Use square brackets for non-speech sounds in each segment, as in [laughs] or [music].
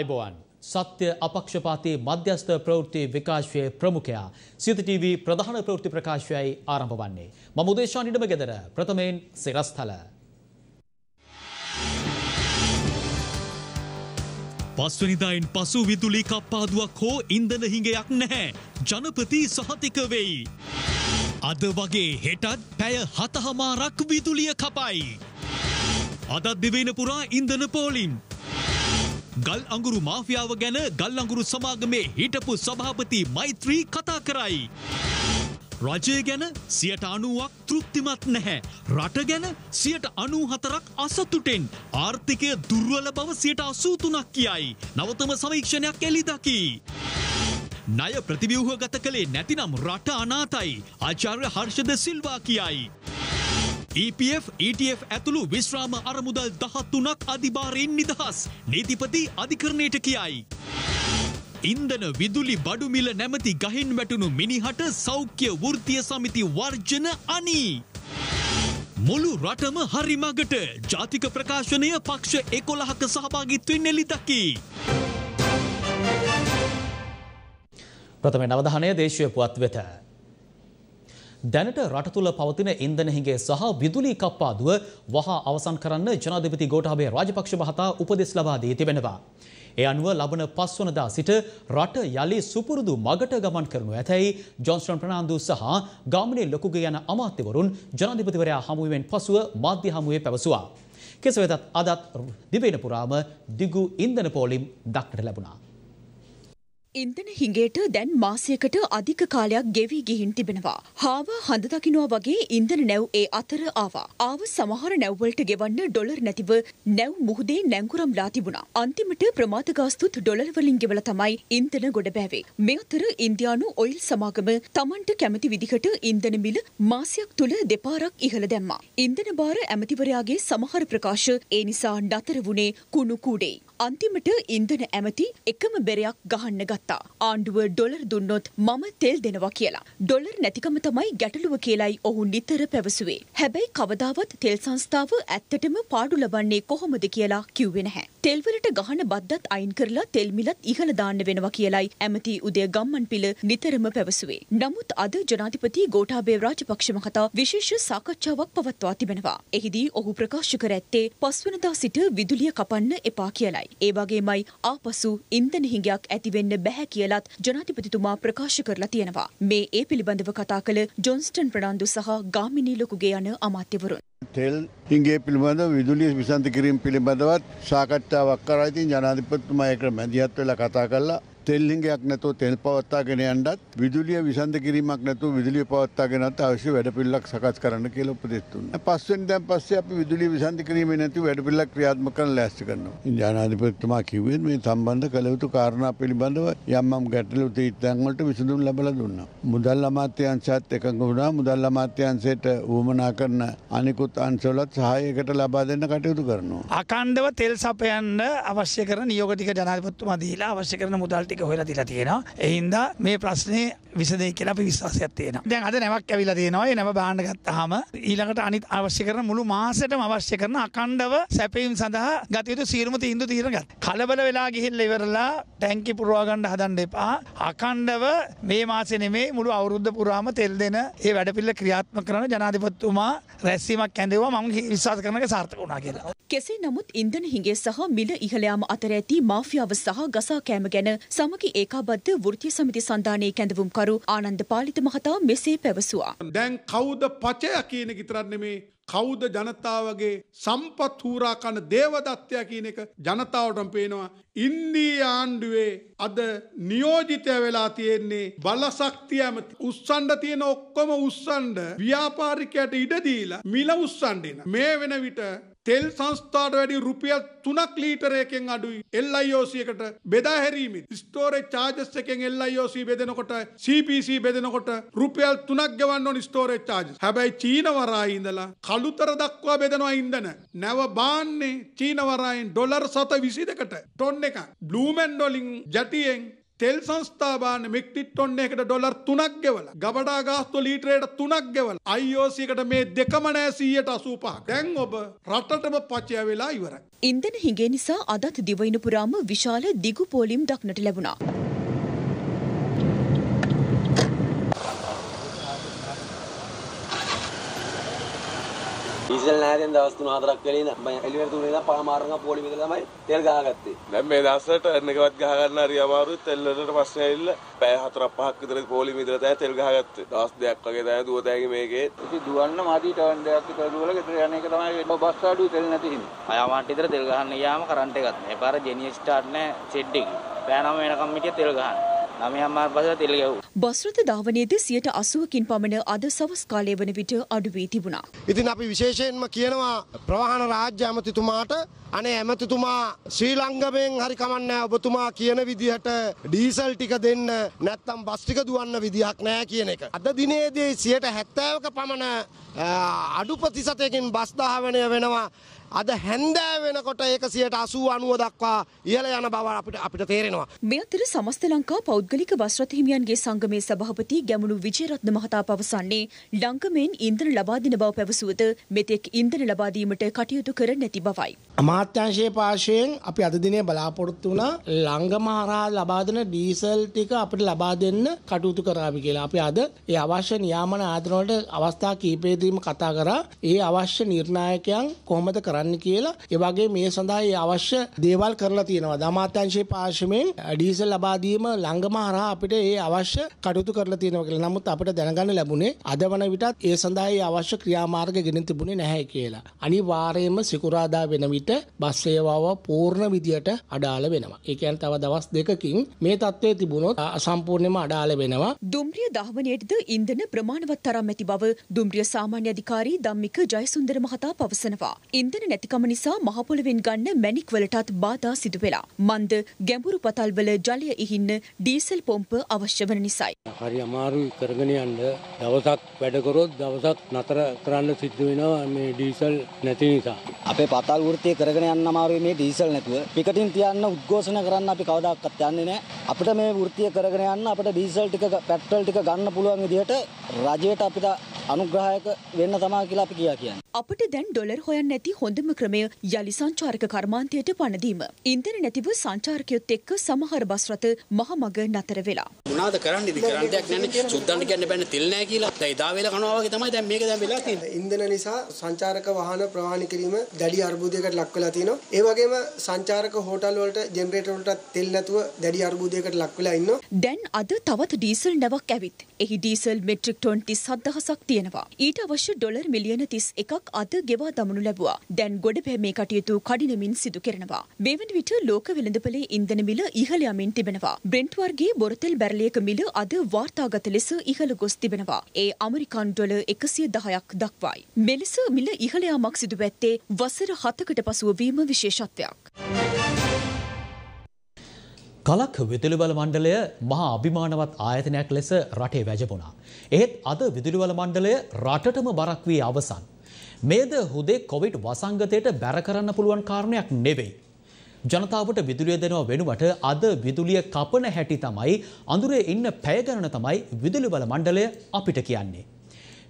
ආයිබෝවන් සත්‍ය අපක්ෂපාතී මධ්‍යස්ථ ප්‍රවෘත්ති විකාශයේ ප්‍රමුඛයා සිත TV ප්‍රධාන ප්‍රවෘත්ති ප්‍රකාශයයි ආරම්භ වන්නේ. මම උදේශාන් ඉඩම ගෙදර ප්‍රථමයෙන් සිරස්තල. පස්වනිදායින් පසු විදුලි කප්පාදුවක් හෝ ඉන්දන හිඟයක් නැහැ. ජනපති සහතික වෙයි. අද වගේ හෙටත් පැය හතහමාරක් විදුලිය කපයි. අදත් දෙවෙන පුරා ඉන්දන පෝලිම්. ගල් අඟුරු මාෆියාව ගැන ගල් අඟුරු සමාගමේ හිටපු සභාපති මෛත්‍රී කතා කරයි. රජය ගැන සියට අනුවක් තෘප්තිමත් නැහැ. රට ගැන සියට අනූ හතරක් අසතුටෙන් ආර්ථිකය දුර්වල බව සියට අසූතුනක් කියයි. නවතම සමීක්ෂණයක් එලි දකි. ණය ප්‍රතිව්‍යූහ ගත කළේ නැතිනම් රට අනාතයි ආචාර්ය හර්ෂද සිල්වා කියයි. EPF ETF ඇතුළු විශ්‍රාම අරමුදල් දහත්තුනක් අධිභාරයෙන් නිදහස් නීතිපති අධිකරණයට කියයි. ඉන්දන විදුලි බඩුමිල නැමති ගහින් වැටුණු මිනිහට සෞඛ්‍ය වෘතිය සමිති වර්ජන අනී. මුළු රටම හරිමගට ජාතික ප්‍රකාශනය පක්ෂ එකොළහක සහභාගිත්වෙන් එලි දකි. ප්‍රථම නවධානය දේශය පුවත් වෙත. දැනට රට තුළ පවතින ඉන්දන හිගේ සහ විදුලි කප්පාදුව වහා අවසන් කරන්න ජනාධිපති ගෝඨාභය රාජපක්ෂ මහතා උපදෙස් ලබා දී තිබෙනවා. ඒ අනුව ලබන පස්වනදා සිට රට යළි සුපුරුදු මගට ගමන් කරනු ඇතැයි ජොන්ස්ටන් ප්‍රනාන්දු සහ ගාමිණී ලොකුගේ යන අමාත්‍යවරුන් ජනාධිපතිවරයා හමුවෙන් පසුව මාධ්‍ය හමුවේ පැවසුවා. කෙසේ වෙතත් අදත් දිවයින පුරාම දිගු ඉන්දන පෝලිම් දක්නට ලැබුණා. ඉන්දන හිඟේට දැන් මාසයකට අධික කාලයක් ගෙවී ගිහින් තිබෙනවා. හාවා හඳ දකින්නවා වගේ ඉන්දන නැව් ඒ අතර ආවා. ආව සමහර නැව්වලට ගෙවන්න ඩොලර් නැතිව නැව් මුහුදේ නැංගුරම්ලා තිබුණා. අන්තිමට ප්‍රමාද ගාස්තුත් ඩොලර් වලින් ගෙවලා තමයි ඉන්දන ගොඩ බෑවේ. මේ අතර ඉන්දියානු ඔයිල් සමාගම Tamanට කැමති විදිහට ඉන්දන මිල මාසයක් තුල දෙපාරක් ඉහළ දැම්මා. ඉන්දන බාර ඇමතිවරයාගේ සමහර ප්‍රකාශ ඒ නිසා නතර වුණේ කුණු කූඩේ. අන්තිමට ඉන්දන ඇමති එකම බෙරයක් ගහන්න ගත්තා. ආණ්ඩුව ඩොලර් දුන්නොත් මම තෙල් දෙනවා කියලා. ඩොලර් නැතිකම තමයි ගැටලුව කියලයි ඔහු නිතර පැවසුවේ. හැබැයි කවදාවත් තෙල් සංස්ථාව ඇත්තටම පාඩු ලබන්නේ කොහොමද කියලා කිව්වේ නැහැ. තෙල්වලට ගහන බද්දත් අයින් කරලා තෙල් මිලත් ඉහළ දාන්න වෙනවා කියලයි ඇමති උදය ගම්මන්පිල නිතරම පැවසුවේ. නමුත් අද ජනාධිපති ගෝඨාභය රාජපක්ෂ මහතා විශේෂ සාකච්ඡාවක් පවත්වා තිබෙනවා. එහිදී ඔහු ප්‍රකාශ කර ඇත්තේ පස්වනදා සිට විදුලිය කපන්න එපා කියලයි. ඒ වගේමයි ආපසු ඉන්ධන හිඟයක් ඇතිවෙන්න බැහැ කියලත් ජනාධිපතිතුමා ප්‍රකාශ කරලා තියෙනවා. මේ ඒ පිළිබඳව කතා කළ ජොන්ස්ටන් ප්‍රනාන්දු සහ ගාමිණී ලොකුගේ යන අමාත්‍යවරුන්. තෙල් හින්ගේ පිළිබඳ විදුලිය විසන්ත කිරීම පිළිබඳවත් සාකච්ඡාවක් කරා ඉතින් ජනාධිපතිතුමා ඒක මැදිහත් වෙලා කතා කළා තෙල්හිඟයක් නැතුව තෙල් පවත්තාගෙන යන්නත් විදුලිය විසන්ධ කිරීමක් නැතුව විදුලිය පවත්තාගෙනත් අවශ්‍ය වැඩපිළිවෙලක් සකස් කරන්න කියලා උපදෙස් දුන්නා. පස්වෙනිදාන් පස්සේ අපි විදුලිය විසන්ධ කිරීමේ නැති වැඩපිළිවෙලක් ක්‍රියාත්මක කරන්න ලෑස්ති කරනවා. ජනාධිපතිතුමා කිව්වේ මේ සම්බන්ධ කළ යුතු කාරණා පිළිබඳව යම් යම් ගැටලු තීත්‍යයන් වලට විසඳුම් ලබා දුන්නා. මුදල් අමාත්‍යාංශයත් එකඟ වුණා. මුදල් අමාත්‍යාංශයට උවමනා කරන අනිකුත් අංශවලත් සහායයකට ලබා දෙන්න කටයුතු කරනවා. අකණ්ඩව තෙල් සපයන්න අවශ්‍ය කරන නියෝග ටික ජනාධිපතිතුමා දීලා අවශ්‍ය කරන මුදල් ටික හොයලා දීලා තියෙනවා. ඒ හින්දා මේ ප්‍රශ්නේ විසඳෙයි කියලා අපි විශ්වාසයක් තියෙනවා. දැන් අද නැවක් ඇවිල්ලා තියෙනවා. ඒ නැව බාන්න ගත්තාම ඊළඟට අනිත් අවශ්‍ය කරන මුළු මාසෙටම අවශ්‍ය කරන අකණ්ඩව සැපීම් සඳහා ගත යුතු සියලුම තීන්දුව తీරන ගත්තා. කලබල වෙලා ගිහිල්ලා ඉවරලා ටැංකි පුරවා ගන්න හදන්න එපා. අකණ්ඩව මේ මාසෙ නෙමේ මුළු අවුරුද්ද පුරාම තෙල් දෙන ඒ වැඩපිළිවෙල ක්‍රියාත්මක කරන ජනාධිපතිතුමා රැස්වීමක් ඇඳෙවුවා මම විශ්වාස කරන එක සාර්ථක වුණා කියලා. කෙසේ නමුත් ඉන්ධන හිඟේ සහ මිල ඉහළ යාම අතර ඇති මාෆියාව සහ ගසා කෑම ගැන සමගි ඒකාබද්ධ වෘත්තීය සමිති සන්ධානයේ කැඳවුම්කරු ආනන්ද පාලිත මහතා මෙසේ පැවසුවා. දැන් කවුද පචය කියන ගිතරත් නෙමේ කවුද ජනතාවගේ සම්පත් හූරා කන දේවදත්තය කියන එක ජනතාවටම පේනවා. ඉන්දී ආණ්ඩුවේ අද නියෝජිතය වෙලා තියෙන්නේ බලසක්තිය ඇමති. උස්සන්ඩ තියෙන ඔක්කොම උස්සන්ඩ ව්‍යාපාරිකයට ඉඩදීලා මිල උස්සන්ඩෙන. මේ වෙන විට තෙල් සංස්ථාට වැඩි රුපියල් තුනක් ලීටරයකෙන් අඩුයි එල්ලයිෝසියකට බෙදාහැරීමේ ස්ටෝරේ චාජස් එකෙන් එල්ලයිෝසී බෙදෙනකොට CPC බෙදෙනකොට රුපියල් තුනක් ගෙවන්න ඕන ස්ටෝරේ චාජස්. හැබැයි චීනවරායි ඉඳලා කළුතර දක්වා බෙදනවා ඉන්දන. නැව බාන්නේ චීනවරායෙන් ඩොලර් සත විසි දෙකට ටොන්න එක බ්ලූමෙන් ඩොලින් ජටියෙන් තෙල් සංස්ථාබාන මෙක්ටිට් ටොන්න එකට ඩොලර් තුනක් ගෙවල ගබඩා ගාස්තු ලීටරයට තුනක් ගෙවල අයිෝසිකට මේ දෙකම නෑ සීයට අසූපා දැන් ඔබ රටටම පචය වෙලා ඉවරයි. ඉන්දන හිගේ නිසා අදත් දිවයින පුරාම විශාල දිගු පෝලිම් දක්නට ලැබුණා. ඩීසල් නැහැදෙන් දවස් 3-4ක් වෙලින් මම එළියට තුනේ ඉඳන් පාමාරංග පොලි විතර තමයි තෙල් ගහගත්තේ. දැන් මේ දවස්වලට එන්න එකවත් ගහ ගන්න හරි අමාරුයි තෙල් වලට ප්‍රශ්න ඇවිල්ලා පැය 4-5ක් විතර පොලි විතර තමයි තෙල් ගහගත්තේ. දවස් දෙකක් වගේ තමයි දුවතෑගේ මේකේ. ඉතින් දුවන්න මාදී ටර්න් දෙකක් විතර දුවලා ගෙදර යන එක තමයි බස් ආඩුවේ තෙල් නැති හින්දා. අයාමාන්ට විතර තෙල් ගහන්න ගියාම කරන්ට් එකක් නැහැ. පාර ජෙනිය ස්ටාර්ට් නැහැ සෙඩ් එකේ. පෑ නම වෙනකම් හිටිය තෙල් ගහන්න. බස්රථ ධාවනයේද සියට අසුවකින් පමණ අද සවස් කාලය වන විට අඩු වී තිබුණා. ඉතින් අපි විශේෂයෙන්ම කියනවා ප්‍රවාහන රාජ්‍ය ඇමතිතුමාට අනේ ඇමතිතුමා ශ්‍රී ලංගමෙන් හරි කමන්නෑ ඔබතුමා කියන විදිහට ඩීසල් ටික දෙන්න නැත්තම් බස් ටික දුවන්න විදිහක් නෑ කියන එක. අද දිනේදී සියට හැත්තෑවක පමණ අඩු ප්‍රතිසතයකින් බස් ධාවනය වෙනවා. අද හැන්දෑ වෙනකොට ඒක සියට අසූ අනුව දක්වා ඉහළ යන බව අපිට අපිට තේරෙනවා. මේ අතර සමස්ත ලංකා පෞද්ගලික බස්රථ හිමියන්ගේ සංගමේ සභාපති ගැමුණු විජේරත්න මහතා පවසන්නේ ලංකමෙන් ඉන්ධන ලබා දෙන බව පැවසුවද මෙතෙක් ඉන්ධන ලබා දීමට කටයුතු කර නැති බවයි. අමාත්‍යංශයේ පාර්ශවයෙන් අපි අද දිනේ බලාපොරොත්තු වුණා ලංගම හරහා ලබා දෙන ඩීසල් ටික අපිට ලබා දෙන්න කටයුතු කරાવી කියලා. අපි අද ඒ අවශ්‍ය නියාමන ආයතන වලට අවස්ථා කිහිපෙදීම කතා කරා. ඒ අවශ්‍ය නිර්ණායකයන් කොහොමද කරන්න කියලා. ඒ වගේ මේ සඳහා ඒ අවශ්‍ය දේවල් කරලා තියෙනවා. අමාත්‍යංශයේ පාර්ශවයෙන් ඩීසල් ලබා දීම ලංගම හරහා අපිට ඒ අවශ්‍ය කටයුතු කරලා තියෙනවා කියලා. නමුත් අපිට දැනගන්න ලැබුණේ අද වන විටත් ඒ සඳහා ඒ අවශ්‍ය ක්‍රියාමාර්ග ගෙන තිබුණේ නැහැ කියලා. අනිවාර්යයෙන්ම සිකුරාදා වෙන විට බස් සේවාව පූර්ණ විදියට අඩාල වෙනවා. ඒ කියන්නේ තව දවස් දෙකකින් මේ තත්ත්වය තිබුණොත් අසම්පූර්ණයෙන්ම අඩාල වෙනවා. දුම්රිය දහවනයේද ඉන්ධන ප්‍රමාණවත් තරම් ඇති බව දුම්රිය සාමාන්‍ය අධිකාරී ධම්මික ජයසුන්දර මහතා පවසනවා. ඉන්ධන නැතිකම නිසා මහපොළවෙන් ගන්න මැණික් වලටත් බාධා සිදු වෙලා. මන්ද ගැඹුරු පතල්වල ජලය ඉහින්න ඩීසල් පොම්ප අවශ්‍ය වන නිසායි. හරි අමාරුයි කරගෙන යන්න දවසක් වැඩ කරොත් දවසක් නතර කරන්න සිද්ධ වෙනවා මේ ඩීසල් නැති නිසා. අපේ පතල් වෘත්තිය කරගෙන යන්න අමාරුයි මේ ඩීසල් නැතුව. පිකටින් තියන්න උද්ඝෝෂණ කරන්න අපි කවදාකවත් යන්නේ නැහැ. අපිට මේ වෘත්තිය කරගෙන යන්න අපිට ඩීසල් ටික පෙට්‍රල් ටික ගන්න පුළුවන් විදිහට රජයට අපිට අනුග්‍රහයක වෙන්න තමයි කියලා අපි කියා කියන්නේ. අපට දැන් ඩොලර් හොයන්න නැති හොඳම ක්‍රමය යලි සංචාරක කර්මාන්තයට පණ දීම. ඉන්ධන නැතිව සංචාරකයොත් එක්ක සමහර බස් රථ මහමග නතර වෙලා. මොනවාද කරන්න ඉතින් කරන්න දෙයක් නැන්නේ සුද්දන්ට කියන්න බෑනේ තෙල් නැහැ කියලා. දැන් එදා වේල කනවා වගේ තමයි දැන් මේක දැන් වෙලා තියෙන්නේ. ඉන්ධන නිසා සංචාරක වාහන ප්‍රවාහනය කිරීම දැඩි අර්බුදයකට ලක් වෙලා තිනවා. ඒ වගේම සංචාරක හෝටල් වලට ජෙනරේටර් වලට තෙල් නැතුව දැඩි අර්බුදයකට ලක් වෙලා ඉන්නවා. දැන් අද තවත් ඩීසල් නැවක් ඇවිත්. එහි ඩීසල් මෙට්‍රික් ටොන් 37000ක් තියෙනවා. ඊට අවශ්‍ය ඩොලර් මිලියන 31ක් අද ගෙවා දමනු ලැබුවා. දැන් ගොඩ පැමේ කටයුතු කඩිනමින් සිදු කරනවා. මේ වන විට ලෝක වෙළඳපොලේ ඉන්ධන මිල ඉහළ යමින් තිබෙනවා. බ්‍රෙන්ට් වර්ගයේ බොරතෙල් බැරලියක මිල අද වාර්තාගත ලෙස ඉහළ ගොස් තිබෙනවා. ඒ අමරිකන් ඩොලර් 110ක් දක්වයි. මෙලෙස මිල ඉහළ යාමක් සිදු ඇත්තේ වසර 7කට පසුව වීම විශේෂත්වයක්. කලක් විදුලිවල මණ්ඩලය මහා අභිමානවත් ආයතනයක් ලෙස රටේ වැජඹුණා. එහෙත් අද විදුලිවල මණ්ඩලය රටටම බරක් වී අවසන්. මේද හුදේ කොවිඩ් වසංගතයට බැර කරන්න පුළුවන් කාරණයක් නෙවෙයි. ජනතාවට විදුලිය දෙනවා වෙනුවට අද විදුලිය කපන හැටි තමයි අඳුරේ ඉන්න පැය ගණන තමයි විදුලිවල මණ්ඩලය අපිට කියන්නේ.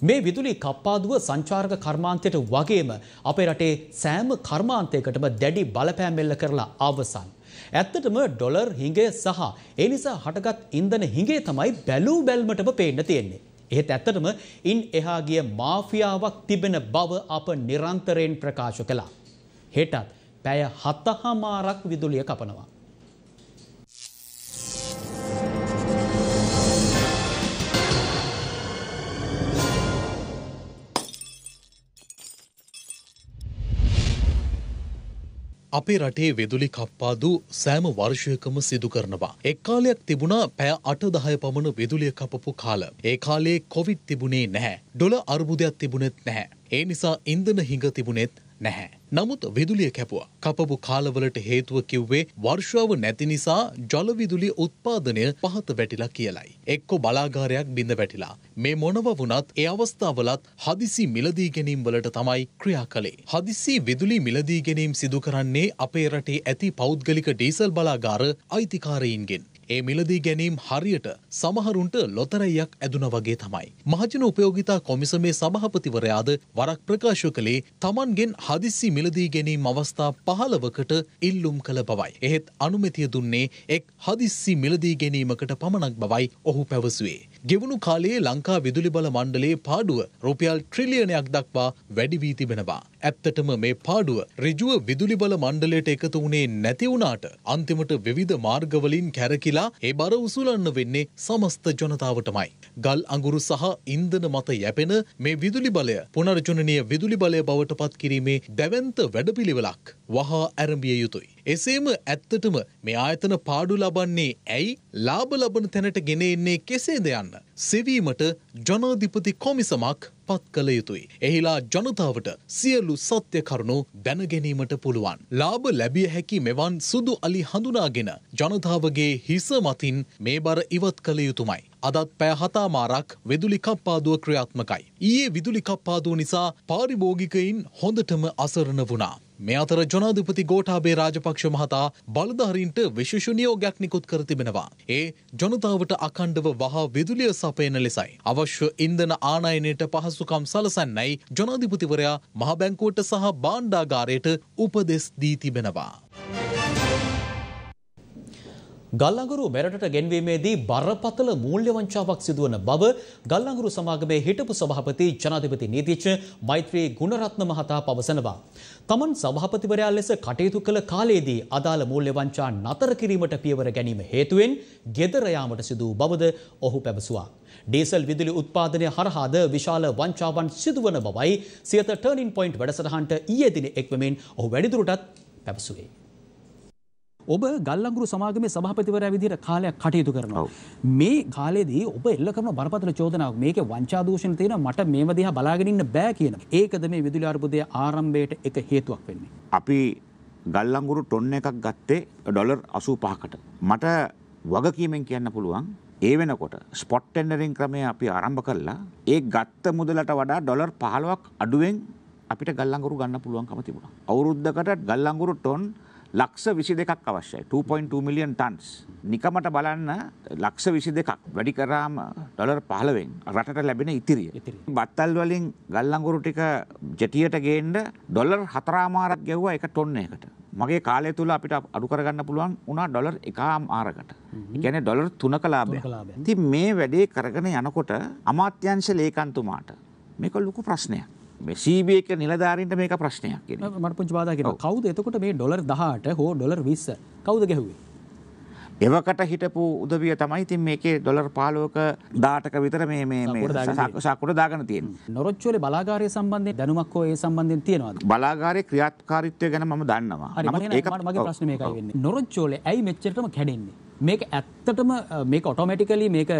මේ විදුලි කප්පාදුව සංචාරක කර්මාන්තයට වගේම අපේ රටේ සෑම කර්මාන්තයකටම දැඩි බලපෑම් එල්ල කරලා අවසන්. ඇත්තටම ඩොලර් හිඟය සහ ඒ නිසා හටගත් ඉන්ධන හිඟේ තමයි බැලූ බැල්මටම පේන්න තියෙන්නේ. එහෙත් ඇත්තටම ඉන් එහා ගිය මාෆියාවක් තිබෙන බව අප නිරන්තරයෙන් ප්‍රකාශ කළා. හෙටත් පැය හතහමාරක් විදුලිය කපනවා. අපේ රටේ වෙදුලි කප්පාදු සෑම වර්ෂයකම සිදු කරනවා. එක් කාලයක් තිබුණා පැය අට දහය පමණ වෙදුලිය කපපු කාල. ඒ කාලේ කොවිඩ් තිබුණේ නැහැ. ඩොල අර්බුදයක් තිබුණෙත් නැහැ. ඒ නිසා ඉන්ධන හිඟ තිබුණෙත් නැහැ. නමුත් විදුලිය කැපුවා. කපපු කාලවලට හේතුව කිව්වේ වර්ෂාව නැති නිසා ජලවිදුලි උත්පාදනය පහත වැටිලා කියලයි. එක්කො බලාගාරයක් බිඳ වැටිලා. මේ මොනව වුණත් ඒ අවස්ථාවලත් හදිසි මිලදී ගැනීම් වලට තමයි ක්‍රියා කළේ. හදිසි විදුලි මිලදී ගැනීම් සිදු කරන්නේ අපේ රටේ ඇති පෞද්ගලික ඩීසල් බලාගාර අයිතිකාරයින්ගෙන්. ඒ මිලදී ගැනීම් හරියට සමහරුන්ට ලොතරැයියක් ඇදුන වගේ තමයි. මහජන උපයෝගිතා කොමිසමේ සභහපතිවරයාද වරක් ප්‍රකාශ කළේ තමන්ගෙන් හදිස්සි මිලදී ගැනීම් අවස්ථා පහළවකට ඉල්ලුම් කළ බවයි. එහෙත් අනුමැතිය දුන්නේ එක් හදිස්සි මිලදී ගැනීමකට පමණක් බවයි ඔහු පැවසුවේ. ගෙවුණු කාලයේ ලංකා විදුලි බල මණ්ඩලේ පාඩුව රුපියල් ට්‍රිලියනයක් දක්වා වැඩි වී තිබෙනවා. ඇත්තටම මේ පාඩුව ඍජුව විදුලි බල මණ්ඩලයට එකතු වුණේ නැති වුණාට අන්තිමට විවිධ මාර්ගවලින් කැරකිලා ඒ බර උසුලන්න වෙන්නේ සමස්ත ජනතාවටමයි. ගල් අඟුරු සහ ඉන්ධන මත යැපෙන මේ විදුලි බලය පුනර්ජනනීය විදුලි බලය බවට පත් කිරීමේ දැවැන්ත වැඩපිළිවෙලක් වහා ඇරඹිය යුතුයි. එසේම ඇත්තටම මේ ආයතන පාඩු ලබන්නේ ඇයි ලාභ ලබන තැනට ගෙන එන්නේ කෙසේද යන්න. සෙවීමට ජනාධිපති කොමිසමක් පත් කළ යුතුයි. එහිලා ජනතාවට සියලු සත්‍ය කරුණු දැනගැනීමට පුළුවන්. ලාභ ලැබිය හැකි මෙවන් සුදු අලි හඳුනාගෙන ජනතාවගේ හිස මතින් මේ බර ඉවත් කළ යුතුමයි. අදත් පෑ හතාමාරක් විදුලි කප්පාදුව ක්‍රියාත්මකයි. ඊයේ විදුලි කප්පාදුව නිසා පාරිභෝගිකයින් හොඳටම අසරණ වුණා. මේ අතර ජනාධිපති ගෝඨාභය රාජපක්ෂ මහතා බලධාරීන්ට විශේෂ නියෝගයක් නිකුත් කර තිබෙනවා. ඒ ජනතාවට අඛණ්ඩව වහා විදුලිය සපයන ලෙසයි. අවශ්‍ය ඉන්ධන ආනයනයට පහසුකම් සලසන්නයි ජනාධිපතිවරයා මහ බැංකුවට සහ භාණ්ඩාගාරයට උපදෙස් දී තිබෙනවා. ගල්ලංගුරු මෙරටට ගෙන්වීමේදී බරපතල මූල්‍ය වංචාවක් සිදුවන බව ගල්ලංගුරු සමාගමේ හිටපු සභාපති ජනාධිපති නීතිඥ මෛත්‍රී ගුණරත්න මහතා පවසනවා. තමන් සභාපතිවරයා ලෙස කටයුතු කළ කාලයේදී අදාළ මූල්‍ය වංචා නතර කිරීමට පියවර ගැනීම හේතුවෙන් ගෙදර යාමට සිදු වූ බවද ඔහු පැවසුවා. ඩීසල් විදුලි උත්පාදනය හරහාද විශාල වංචාවන් සිදුවන බවයි සියත ටර්නින් පොයින්ට් වැඩසටහන්ට ඊයේ දින එක්වමින් ඔහු වැඩිදුරටත් පැවසුවේ. ඔබ ගල්ලංගුරු සමාගමේ සභාපතිවරයා විදිහට කාලයක් කටයුතු කරනවා. මේ කාලේදී ඔබ එල්ල කරන බරපතල චෝදනාවක් මේකේ වංචා දූෂණ තියෙනවා මට මේව දිහා බලාගෙන ඉන්න බෑ කියන. ඒකද මේ විදුලි අර්බුදයේ ආරම්භයට එක හේතුවක් වෙන්නේ. අපි ගල්ලංගුරු ටොන්න එකක් ගත්තේ ඩොලර් 85කට. මට වගකීමෙන් කියන්න පුළුවන් ඒ වෙනකොට ස්පොට් ටෙන්ඩරින් ක්‍රමය අපි ආරම්භ කළා. ඒ ගත්ත මුදලට වඩා ඩොලර් 15ක් අඩුවෙන් අපිට ගල්ලංගුරු ගන්න පුළුවන්කම තිබුණා. අවුරුද්දකට ගල්ලංගුරු ටොන් ලක්ෂ විසි දෙකක් අවශ්‍යයි 2.2 මිලියන් ටන්ස් නිකමට බලන්න ලක්ෂ විසි දෙකක් වැඩි කරාම ඩොලර් පහලවෙන් රටට ලැබෙන ඉතිරිය. බත්තල් වලින් ගල්ලංගුරු ටික ජෙටියට ගේන්ඩ ඩොලර් හතරාමාරක් ගෙව්වා එක ටොන්න එකට මගේ කාලය තුළ අපිට අඩු කරගන්න පුළුවන් වුණා ඩොලර් එකම් ආරකට. ගැන ඩොලර් තුන කලාබය ති මේ වැඩේ කරගෙන යනකොට අමාත්‍යංශ ලේකන්තුමාට මේක ලොකු ප්‍රශ්නයක් සීබේක නිලධාරීන්ට මේක ප්‍රශ්නයක් කියෙන මට පුංචි බාදාගෙන කවුද? එතකොට මේ ඩොලර් දහට හෝ ඩොලර් විස්ස කවුද ගැහුවේ? එවකට හිටපු උදවිය තමයි තින් මේකේ ඩොලර් පාලෝක දාටක විතර මේ සාකුට දාගන තියෙන නොරොච්චෝල බලාගාරය සම්බන්ධය දැනුමක් හෝ ඒ සම්බන්ධයෙන් තියෙනවා බලාගාරය ක්‍රියාත්කාරිත්වය ගැන ම දන්නවා. මගේ ප්‍රශ්න මේකයි වෙන්නේ. නොරොච්චෝල ඇයි මෙච්චරටම කැඩෙන්නේ මේක ඇත්තටම මේක ඔටෝමැටිකලි මේක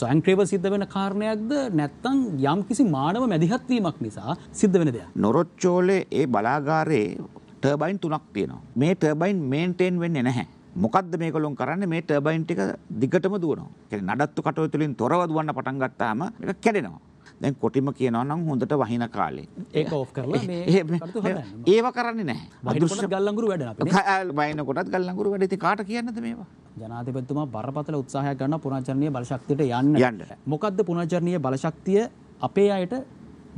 ස්වයංක්‍රේව සිද්ධ වෙන කාරණයක්ද නැත්තං යම් කිසි මානව මැදිහත්වීමක් නිසා සිද්ධ වෙන දෙයක්. නොරොච්චෝලේ ඒ බලාගාරයේ ටර්බයින් තුනක් තියෙනවා. මේ ටර්බයින් මේන්ටේන් වෙන්නේ නැහැ. මොකක්ද මේකලොන් කරන්න මේ ටර්බයින් ටික දිගටම දුවනවා. නඩත්තු කටයුතුලින් තොරව දුවන්න පටන් ගත්තාම ඒක කැඩෙනවා. දැන් කොටිම කියනවා නම් හොඳට වහින කාලේ. ඒක ඕෆ් කරලා මේ [laughs] ඒව කරන්නේ නැහැ. අදෘශ්‍ය ගල්ලංගුරු වැඩ අපේ [laughs] වයින් කොටත් ගල්ලංගුරු වැඩ. ඉතින් කාට කියන්නද මේවා? ජනාධිපතිතුමා බරපතල උත්සාහයක් ගන්න පුනර්චරණීය බලශක්තියට යන්න. මොකද්ද පුනර්චරණීය බලශක්තිය? අපේ අයට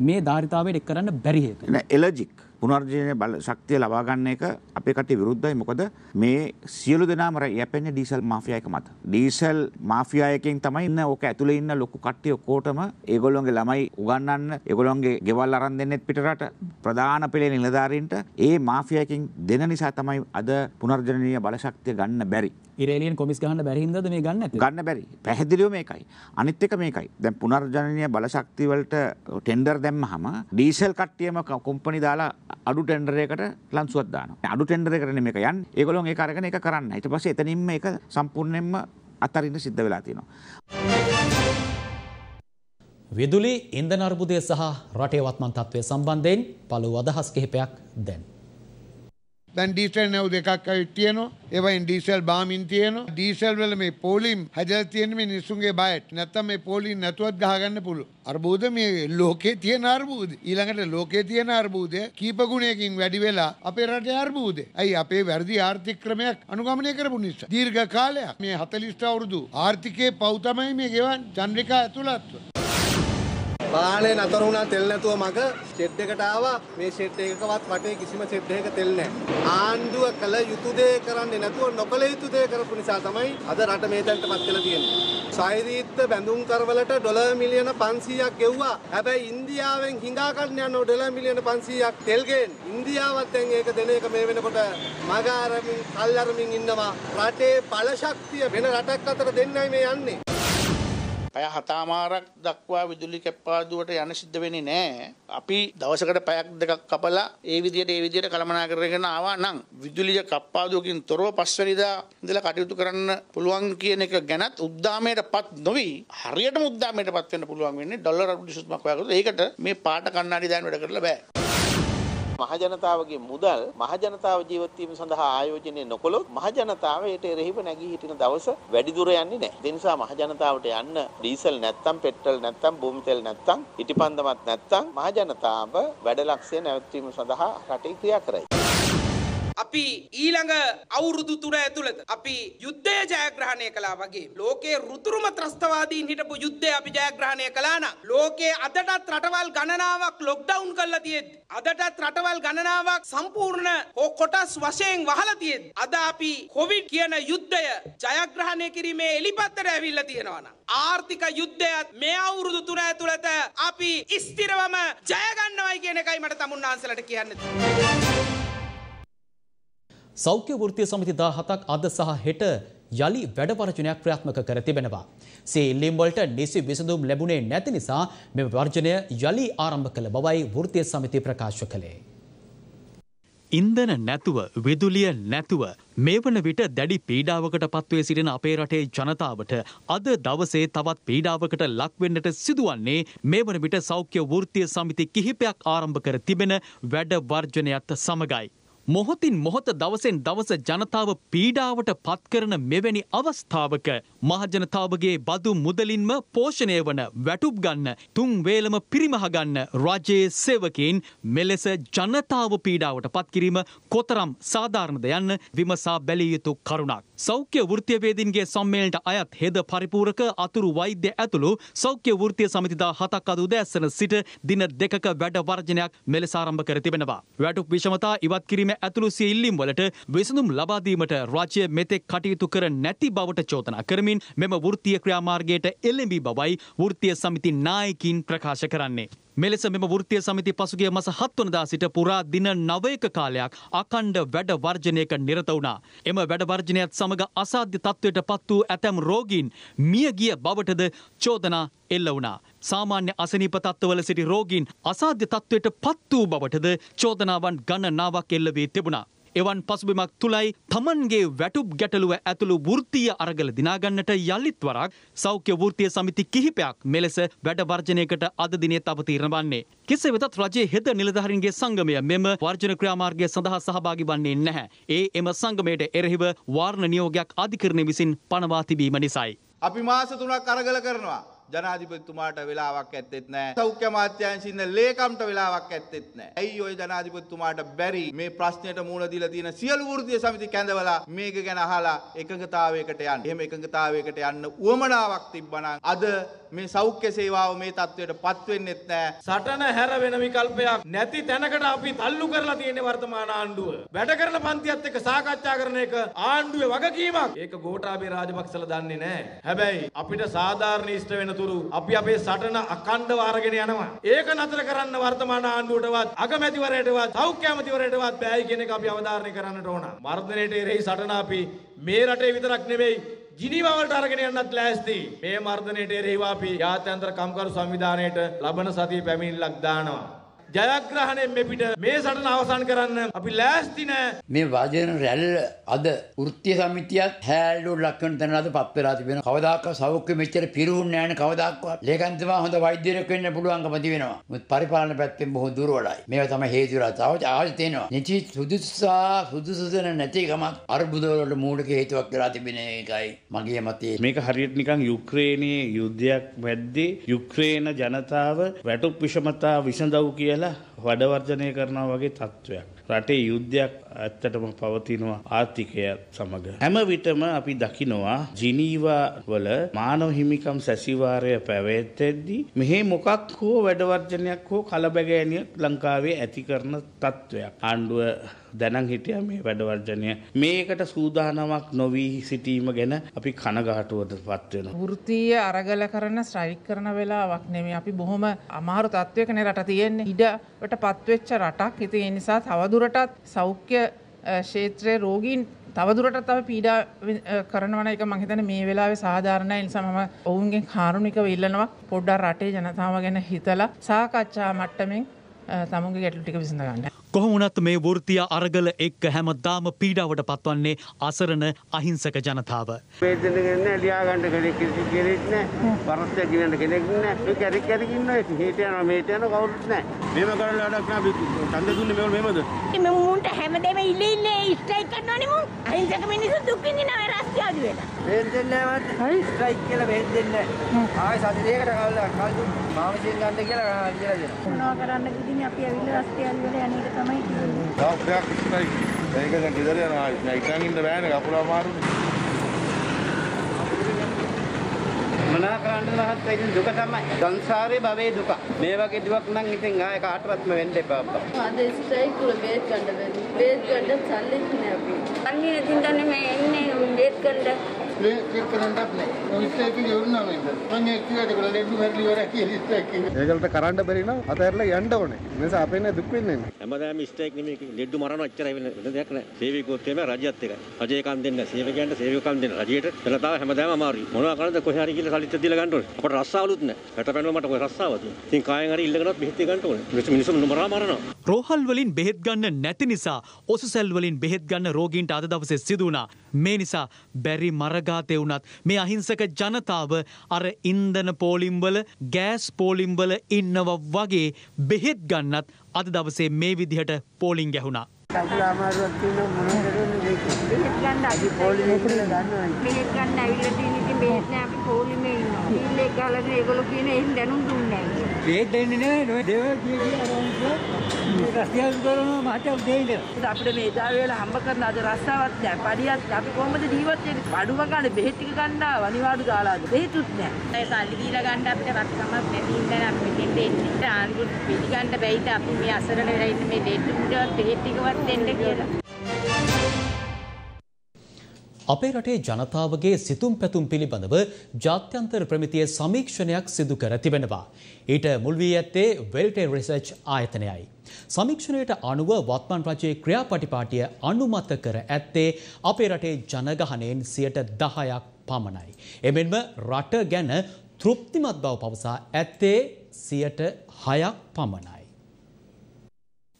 මේ ධාරිතාවයට එක් කරන්න බැරි හේතු එලජික් පුනර්ජනය බල ශක්තිය ලබාගන්න එක අපේ කටේ විරුද්ධයි මොකද මේ සියලු දෙනාම යැපෙන්නේ ඩීසල් මාෆියායක මත. ඩීසල් මාෆියායකෙන් තමයි ඉන්න ඕක ඇතුලේ ඉන්න ලොකු කට්ටිය ඔක්කොටම ඒගොල්ලොන්ගේ ළමයි උගන්වන්න ඒගොල්ලොන්ගේ ගෙවල් අරන් දෙන්නෙත් පිටරට ප්‍රධාන පෙළේ නිලධාරීන්ට ඒ මාෆියායකින් දෙන නිසා තමයි අද පුනර්ජනනීය බලශක්තිය ගන්න බැරි. ඉරේලියන් කොමිස් ගහන්න බැරි හින්දාද මේ ගන්න නැත්තේ? ගන්න බැරි. පැහැදිලිව මේකයි. අනිත් එක මේකයි. දැන් පුනර්ජනනීය බලශක්තිය වලට ටෙන්ඩර් දැම්මහම ඩීසල් කට්ටියම කොම්පනි දාලා අඩු ටෙන්ඩරයකට ලන්සුවත් දානවා. අඩු ටෙන්ඩර් එකට මේක යන්නේ. ඒගොල්ලෝ ඒක අරගෙන ඒක කරන්න. ඊට පස්සේ එතනින්ම ඒක සම්පූර්ණයෙන්ම අතරින්න සිද්ධ වෙලා තියෙනවා. විදුලි ඉන්ධන අර්බුදය සහ රටේ වත්මන් තත්ත්වය සම්බන්ධයෙන් පළු අදහස් කිහිපයක් දැන්. දැන් ඩීසල් නැව් දෙකක් ඇවිත් තියෙනවා. ඒවයින් ඩීසල් බාමින් තියෙනවා. ඩීසල් වල මේ පෝලිම් හැදලා තියෙන මේ නිසුන්ගේ බයට. නැත්තම් මේ පෝලිම් නැතුවත් ගහගන්න පුළුවන්. අර්බුද මේ ලෝකේ තියෙන අර්බුද. ඊළඟට ලෝකේ තියෙන අර්බුදය කීප ගුණයකින් වැඩි වෙලා අපේ රටේ අර්බුදය. ඇයි අපේ වැරදි ආර්ථික ක්‍රමයක් අනුගමනය කරපු නිසා. දීර්ඝ කාලයක් මේ 40 අවුරුදු ආර්ථිකයේ පව් තමයි මේ ගෙවන් චන්ද්‍රිකා ඇතුළත්ව. වාහනේ නතර වුණා තෙල් නැතුව මග. ෂෙඩ් එකට ආවා. මේ ෂෙඩ් එකකවත් වටේ කිසිම ෂෙඩ් එකක තෙල් නැහැ. ආණ්ඩුව කළ යුතු දේ කරන්නේ නැතුව නොකළ යුතු දේ කරපු නිසා තමයි අද රට මේ තැනටපත් වෙලා තියෙන්නේ. සායිරීත්ත බැඳුම් කරවලට ඩොලර් මිලියන 500ක් ගෙව්වා. හැබැයි ඉන්දියාවෙන් හිඟා ගන්න යන ඩොලර් මිලියන 500ක් තෙල් ගේන්. ඉන්දියාවත් දැන් ඒක දෙන එක මේ වෙනකොට මග අරමින් කල් අරමින් ඉන්නවා. රටේ බල ශක්තිය වෙන රටක් අතර දෙන්නයි මේ යන්නේ. පැය හතාමාරක් දක්වා විදුලි කැප්පාදුවට යන සිද්ධ වෙන්නේ නැහැ. අපි දවසකට පැයක් දෙකක් කපලා ඒ විදිහට ඒ විදිහට කළමනාකරගෙන ආවා නම් විදුලිය කප්පාදුවකින් තොරව පස්වැනිදා ඉඳලා කටයුතු කරන්න පුළුවන් කියන එක ගැනත් උද්දාමයටපත් නොවි හරියටම උද්දාමයටපත් වෙන්න පුළුවන් වෙන්නේ ඩොලර් අඩු සුත්මක් වගේ. ඒකට මේ පාට කණ්ණාඩි දාන්න වැඩ කරලා බෑ. මහජනතාවගේ මුදල් මහජනතාව ජීවත් වීම සඳහා ආයෝජනය නොකළොත් මහජනතාව ඒට එරෙහිව නැගී හිටින දවස වැඩි දුර යන්නේ නැහැ. ඒ නිසා මහජනතාවට යන්න ඩීසල් නැත්තම් පෙට්‍රල් නැත්තම් භූමි තෙල් නැත්තම් ඉටිපන්දමක් නැත්තම් මහජනතාව වැඩ ලක්ෂ්‍ය නැවැත්වීම සඳහා රටේ ක්‍රියා කරයි. අපි ඊළඟ අවුරුදු තුන ඇතුළත අපි යුද්ධය ජයග්‍රහණය කළා වගේ ලෝකයේ රුතුරුම ත්‍රස්තවාදීන් හිටපු යුද්ධය අපි ජයග්‍රහණය කළා නම් ලෝකයේ අදටත් රටවල් ගණනාවක් ලොක්ඩවුන් කරලා තියෙද්දි අදටත් රටවල් ගණනාවක් සම්පූර්ණ හෝ කොටස් වශයෙන් වහලා තියෙද්දි අද අපි කොවිඩ් කියන යුද්ධය ජයග්‍රහණය කිරීමේ එලිපත්තට ඇවිල්ලා තියෙනවා නම් ආර්ථික යුද්ධයත් මේ අවුරුදු තුන ඇතුළත අපි ස්ථිරවම ජය ගන්නවයි කියන එකයි මට තමුන්නාන්සලට කියන්න තියෙන්නේ. සෞඛ්‍ය වෘත්තීය සමිති 17ක් අද සහ හෙට යලි වැඩවර්ජනයක් ක්‍රියාත්මක කර තිබෙනවා. සේ ඉල්ලීම් වලට නිසි විසඳුම් ලැබුණේ නැති නිසා මෙම වර්ජනය යලි ආරම්භ කළ බවයි වෘත්තීය සමිතිය ප්‍රකාශ කළේ. ඉන්දන නැතුව විදුලිය නැතුව මේ වන විට දැඩි පීඩාවකට පත්වේ සිටින අපේ රටේ ජනතාවට අද දවසේ තවත් පීඩාවකට ලක්වෙන්නට සිදුවන්නේ මේ වන විට සෞඛ්‍ය වෘත්තීය සමිති කිහිපයක් ආරම්භ කර තිබෙන වැඩ වර්ජනයත් සමගයි. මොහොතින් මොහොත දවසෙන් දවස ජනතාව පීඩාවට පත්කරන මෙවැනි අවස්ථාවක මහජනතාවගේ බදු මුදලින්ම පෝෂණය වන වැටුප් ගන්න තුන් වේලම පිරිමහගන්න රජයේ සේවකයින් මෙලෙස ජනතාව පීඩාවට පත්කිරීම කොතරම් සාධාරණද යන්න විමසා බැලිය යුතු කරුණක්. සෞඛ්‍ය වෘත්තියවේදින්ගේ සම්මේලනට අයත් හෙද පරිපූරක අතුරු වෛද්‍ය ඇතුළු සෞඛ්‍ය වෘත්තිය සමිතිදා හතක් අද උදෑසන සිට දින දෙකක වැඩ වර්ජනයක් මෙලෙස ආරම්භ කර තිබෙනවා. වැටුප් විෂමතා ඉවත් කිරීම ඇතුළු සිය ඉල්ලීම් වලට විසඳුම් ලබා දීමට රාජ්‍ය මෙතෙක් කටයුතු කර නැති බවට චෝදනා කරමින් මෙම වෘත්තීය ක්‍රියාමාර්ගයට එළඹි බවයි වෘත්තීය සමිති නායකින් ප්‍රකාශ කරන්නේ. මෙලෙස මෙම වෘත්තීය සමිති පසුගිය මස 7 වනදා සිට පුරා දින 9ක කාලයක් අකණ්ඩ වැඩ වර්ජනයක නිරත වුණා. එම වැඩ වර්ජනයත් සමග අසාධ්‍ය තත්ත්වයට පත් වූ ඇතැම් රෝගීන් මිය ගිය බවටද චෝදනා එල්ල වුණා. සාමාන්‍ය අසනීප තත්ත්වවල සිටි රෝගීන් අසාධ්‍ය තත්ත්වයට පත් වූ බවටද චෝදනාවන් ගණනාවක් එල්ල වී තිබුණා. එවන් පසුබිමක් තුළයි තමන්ගේ වැටුප් ගැටලුව ඇතුළු වෘත්තීය අරගල දිනාගන්නට යළිත් වරක් සෞඛ්‍ය වෘත්තීය සමිති කිහිපයක් මෙලෙස වැඩ වර්ජනයකට අද දිනේ අවතීර්ණ වන්නේ. කෙසේ වෙතත් රජයේ හෙද නිලධාරීන්ගේ සංගමය මෙම වර්ජන ක්‍රියාමාර්ගය සඳහා සහභාගී වන්නේ නැහැ. ඒ එම සංගමයට එරෙහිව වාර්ණ නියෝගයක් අධිකරණය විසින් පනවා තිබීම නිසායි. අපි මාස තුනක් අරගල කරනවා. ජනාධිපතිතුමාට වෙලාවක් ඇත්තෙත් නෑ. සෞඛ්‍ය අමාත්‍යාංශින්න ලේකම්ට වෙලාවක් ඇත්තෙත් නෑ. ඇයි ওই ජනාධිපතිතුමාට බැරි මේ ප්‍රශ්නයට මුහුණ දීලා තියෙන සියලු වෘත්තීය සමිති කැඳවලා මේක ගැන අහලා එකඟතාවයකට යන්න. එහෙම එකඟතාවයකට යන්න උවමනාවක් තිබ්බනම් අද මේ සෞඛ්‍ය සේවාව මේ තත්ත්වයට පත් වෙන්නෙත් නෑ. සටන හැර වෙන විකල්පයක් නැති තැනකට අපි තල්ලු කරලා තියෙන වර්තමාන ආණ්ඩුව. වැඩ කරන පන්තියත් එක්ක සාකච්ඡා කරන එක ආණ්ඩුවේ වගකීමක්. ඒක ගෝඨාභය රාජපක්ෂලා දන්නේ නෑ. හැබැයි අපිට සාධාරණ ඉෂ්ට වෙන තුරු අපි අපේ සටන අකණ්ඩව අරගෙන යනවා. ඒක නතර කරන්න වර්තමාන ආණ්ඩුවටවත් අගමැතිවරයටවත් සෞඛ්‍ය අමාත්‍යවරයටවත් බෑයි කියන එක අපි අවධාරණය කරන්නට ඕන. මර්ධනයට එරෙහි සටන අපි මේ රටේ විතරක් නෙවෙයි ජිනීවා වලට අරගෙන යන්නත් ලෑස්ති. මේ මර්ධනයට එරෙහිව අපි ජාත්‍යන්තර කම්කරු සංවිධානයට ලබන සතියේ පැමිණිල්ලක් දානවා. ජයග්‍රහණයෙන් මෙපිට මේ සටන අවසන් කරන්න අපි ලෑස්ති නෑ. මේ වාදන රැල්ල අද වෘත්තීය සමිතියත් හැල්ලු ලක්වන තැන අද පත් වෙලා තිබෙනවා. කවදාකවත් සෞඛ්‍ය මෙච්චර පිරුහුන්නේ නැහැ නේ කවදාකවත්. ලේකන්තමා හොඳ වෛද්‍යවරයෙක් වෙන්න පුළුවන්කම තිබෙනවා. මුත් පරිපාලන පැත්තෙන් බොහෝ දුර්වලයි. මේවා තමයි හේතු වෙලා තව ආවද තියෙනවා. නිචි සුදුසා සුදුසුසන නැතිකමත් අර්බුද වලට මූලික හේතුවක් වෙලා තිබෙන එකයි මගේ මතය. මේක හරියට නිකන් යුක්‍රේනයේ යුද්ධයක් වැද්දේ යුක්‍රේන ජනතාව වැටුප් විෂමතා විසඳව් කියලා වඩවර්ජනය කරනවා වගේ තත්ත්වයක්. රටේ යුද්ධයක් ඇත්තටම පවතිනවා ආර්ථිකය සමග. හැම විටම අපි දකිනවා ජිනීවා වල මානව හිමිකම් සැසිවාරය පැවැත්තෙද්දී මෙහි මොකක් හෝ වැඩවර්ජනයක් හෝ කලබැගෑනියක් ලංකාවේ ඇති කරන තත්ත්වයක්. ආණ්ඩුව දැනන් හිටිය මේ වැඩවර්ජනය මේකට සූදානමක් නොවී සිටීම ගැන අපි කනගාටුවට පත්වෙන. වෘත්තීය අරගල කරන ස්ට්‍රයික් කරන වෙලාවක් නෙමේ අපි බොහොම අමාරු තත්ත්වයකන රට තියෙන්නේ ඉඩට පත්වෙච්ච රටක් ඉති නිසා තවදුරටත් සෞඛ්‍ය ක්ෂේත්‍රය රෝගීන් තවදුරටත් තව පීඩා කරනවන එක මහිතන මේ වෙලාවේ සාධාරණය නිසා මම ඔවුන්ගේ කාරුණිකව ඉල්ලනවා පොඩ්ඩක් රටේ ජනතාව ගැන හිතලා සාකච්ඡා මට්ටමින් තමුන්ගේ ගැටලු ටික විසඳ ගන්න. කොහොමුණත් මේ වෘතිය අරගල එක්ක හැමදාම පීඩාවට පත්වන්නේ අසරණ අහිංසක ජනතාව. වේදනගන්න ලියාගන්න කෙනෙක් කිසි කෙනෙක් නෑ. පරස්තය කියන්න කෙනෙක් නෑ. මේ කැරික් කැරික් ඉන්නවා. හේට යනවා මේට යනවා කවුරුත් නෑ. මේව කරලා වැඩක් නෑ. අපි ඡන්ද දුන්නේ මේවල මෙහෙමද මේ මුන්ට හැමදේම ඉල්ල ඉල්ල ස්ට්‍රයික් කරනවනේ මුන් අහිංසක මිනිස්සු දුක් විඳිනවා රස්තියාදු වෙලා බේත් දෙන්නේ නෑ මට හරි. ස්ට්‍රයික් කියලා බේත් දෙන්නේ නෑ ආයෙ සති දෙකකට කල්ලා කල් මාමසියෙන් ගන්න කියලා කියලා දෙනවා. මොනවා කරන්න කිදිනේ? අපි ඇවිල්ලා රස්තියාදු වෙලා යන එක තමයි කියන්නේ තාප්පයක් ස්ට්‍රයික් ඒක දැන් ගෙදර යනවා ඉතින් ඉන්න බෑනේ කකුල අමාරුනේ මනා කරන්න රහත් ඉතින් දුක තමයි සංසාරේ භවයේ දුක මේ වගේ දුක් නම් ඉතින් ආය කාටවත්ම වෙන්න එපා අප්පා අද ස්ට්‍රයික් වල බේත් ගන්න බැරි බේත් ගන්න සල්ලි නෑ අපි අන්නේ ඉතින් දැන් මේ එන්නේ බේත් ගන්න මේ චෙක් කරන්නත් නෑ ඔය ස්ට්‍රයික් එක ඉවරනවා නේද මම ඒක කිව්වට ඒගොල්ලෝ ලෙඩු මැරිලි ඉවරයි කියලා ස්ට්‍රයික් එක ඒගොල්ලන්ට කරන්න බැරි නම් අතහැරලා යන්න ඕනේ. නිසා අපේ නේ දුක් වෙන්නේ හැමදාම ස්ට්‍රයික් නෙමෙයි ලෙඩු මරනවා එච්චරයි වෙන වෙන දෙයක් නෑ. සේවකයොත් එමේ රජයත් එකයි රජයකම් දෙන්න සේවකයන්ට සේවකම් දෙන්න. රජයට ජනතාව හැමදාම අමාරුයි. මොනවා කරන්නද කොහේ හරි කියලා සල්ලිත් දීලා ගන්න ඕනේ. අපට රස්සාවලුත් නෑ. රට පැනලා මට කොහේ රස්සාවද? ඉතින් කායෙන් හරි ඉල්ලගෙනත් බෙහෙත් ගන්න ඕනේ. මිනිස්සු මරා මරනවා. රෝහල් වලින් බෙහෙත් ගන්න නැති නිසා ඔසුසැල් වලින් බෙහෙත් ගන්න රෝගීන්ට අද දවසේ සිදු වුණා. මේ නිසා බැරි මරගාතේ වුණත් මේ අහිංසක ජනතාව අර ඉන්දන පෝලිම්වල ගෑස් පෝලිම්වල ඉන්නව වගේ බෙහෙත් ගන්නත් අද දවසේ මේ විදිහට පෝලිං ගැහුණා. කකුල අමාරුවක් තියෙනවා මොනවද කරන්නේ මේක බෙහෙත් ගන්න අපි පොලිමේ ඉන්න ගන්නවා බෙහෙත් ගන්න ඇවිල්ලා තියෙන ඉතින් බෙහෙත් නෑ අපි පොලිමේ ඉන්නවා බිල් එක ගහලා ඒගොල්ලෝ කියන එහෙන් දැනුම් දුන්නේ නෑ බේත් දෙන්නේ නෑ නෝ දේවල් කිය කිය අර රස්තියක් කරනවා මට දෙන්නේ අපිට මේ එදා වේලා හම්බ කරන අද රස්සාවක් නෑ. පඩියක් අපි කොහොමද ජීවත් වෙන්නේ? බඩුව ගන්න බෙහෙත් ටික ගන්න අනිවාර්ය ගාලාද? බෙහෙතුත් නෑ. ඒ සල්ලි දීලා ගන්න අපිට වත්කමක් නැති ඉඳන් අපි මෙතෙන් දෙන්නේ ආන්ගුත් පිළිගන්න බැයිද? අපි මේ අසරණ වෙලා ඉන්න මේ දෙට්ටුට බෙහෙත් ටිකවත් දෙන්න කියලා. අපේ රටේ ජනතාවගේ සිතුම් පැතුම් පිළිබඳව ජාත්‍යන්තර ප්‍රමිතිය සමීක්ෂණයක් සිදු කර තිබෙනවා. ඊට මුල් වී ඇත්තේ වෙල්ටේ රිසර්ච් ආයතනයයි. සමීක්ෂණයට අනුව වත්මන් රජයේ ක්‍රියාපටිපාටිය අනුමත කර ඇත්තේ අපේ රටේ ජනගහනයෙන් සියට දහයක් පමණයි. එමෙන්ම රට ගැන තෘප්තිමත් බව පවසා ඇත්තේ සියට හයක් පමණයි.